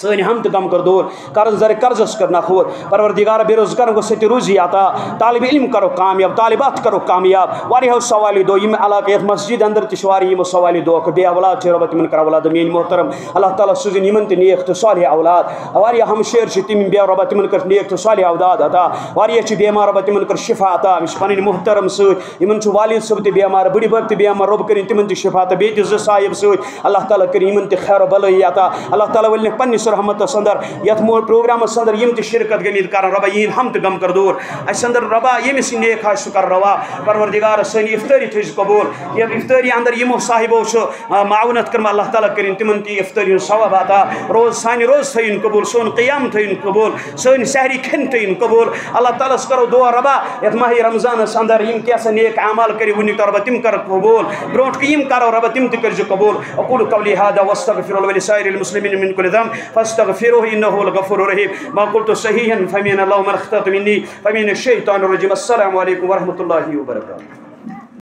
سن ہم تہ کر دور، قرض در قرضس کر نخور پروردگار بے روزگار کو ست روزی عطا طالب علم کرو کامیاب، طالبات کرو کامیاب۔ واریو سوال دو، یم علاقہ یت مسجد اندر تشواری یم سوال دو۔ کہ بے اولاد چھ رب تمن کر اولاد مین محترم۔ اللہ تعالی سوزن یمن تہ نیک تہ صالح اولاد۔ واریہ ہم شیر چھ تم بے رب تمن کر نیک تہ صالح اولاد عطا واریہ چھ بیمار رب تمن کر شفا عطا مش پنن محترم سوت یمن چھ والد صاحب تہ بیمار بڑی بب تہ بیمار رب کرین تمن تہ شفا تہ بے تہ صاحب سوت اللہ تعالی کر یمن تہ خیر و بلائی عطا اللہ تعالی ول پنس رحمت اندر یت مول پروگرام اندر یم تہ شرکت گمید کر ربا یین ہم تہ غم کر دور اس اندر ربا یمس نیک آ سہ کر روا پروردگار سن افطاری تھز قبول یم افطاری اندر یمو صاحبو معاونت کرم اللہ تعالی کرین تمن تی افطاری ثواب عطا روز سان روز تھین قبول سون قیام تھین قبول سون سحری کھن تھین قبول اللہ تعالی کرو دعا ربا یت ماہ رمضان اندر یم کیسا نیک اعمال کری ونی تو ربا تم کر قبول برونٹ کیم کرو ربا تم تہ کرج قبول اقول قولی هذا واستغفر الله ولسائر المسلمين من كل ذنب فاستغفروه انه الغفور الرحيم. ما قلت صحيحا، فمن اللهم اختط مني، فمن الشيطان الرجيم. السلام عليكم ورحمه الله وبركاته.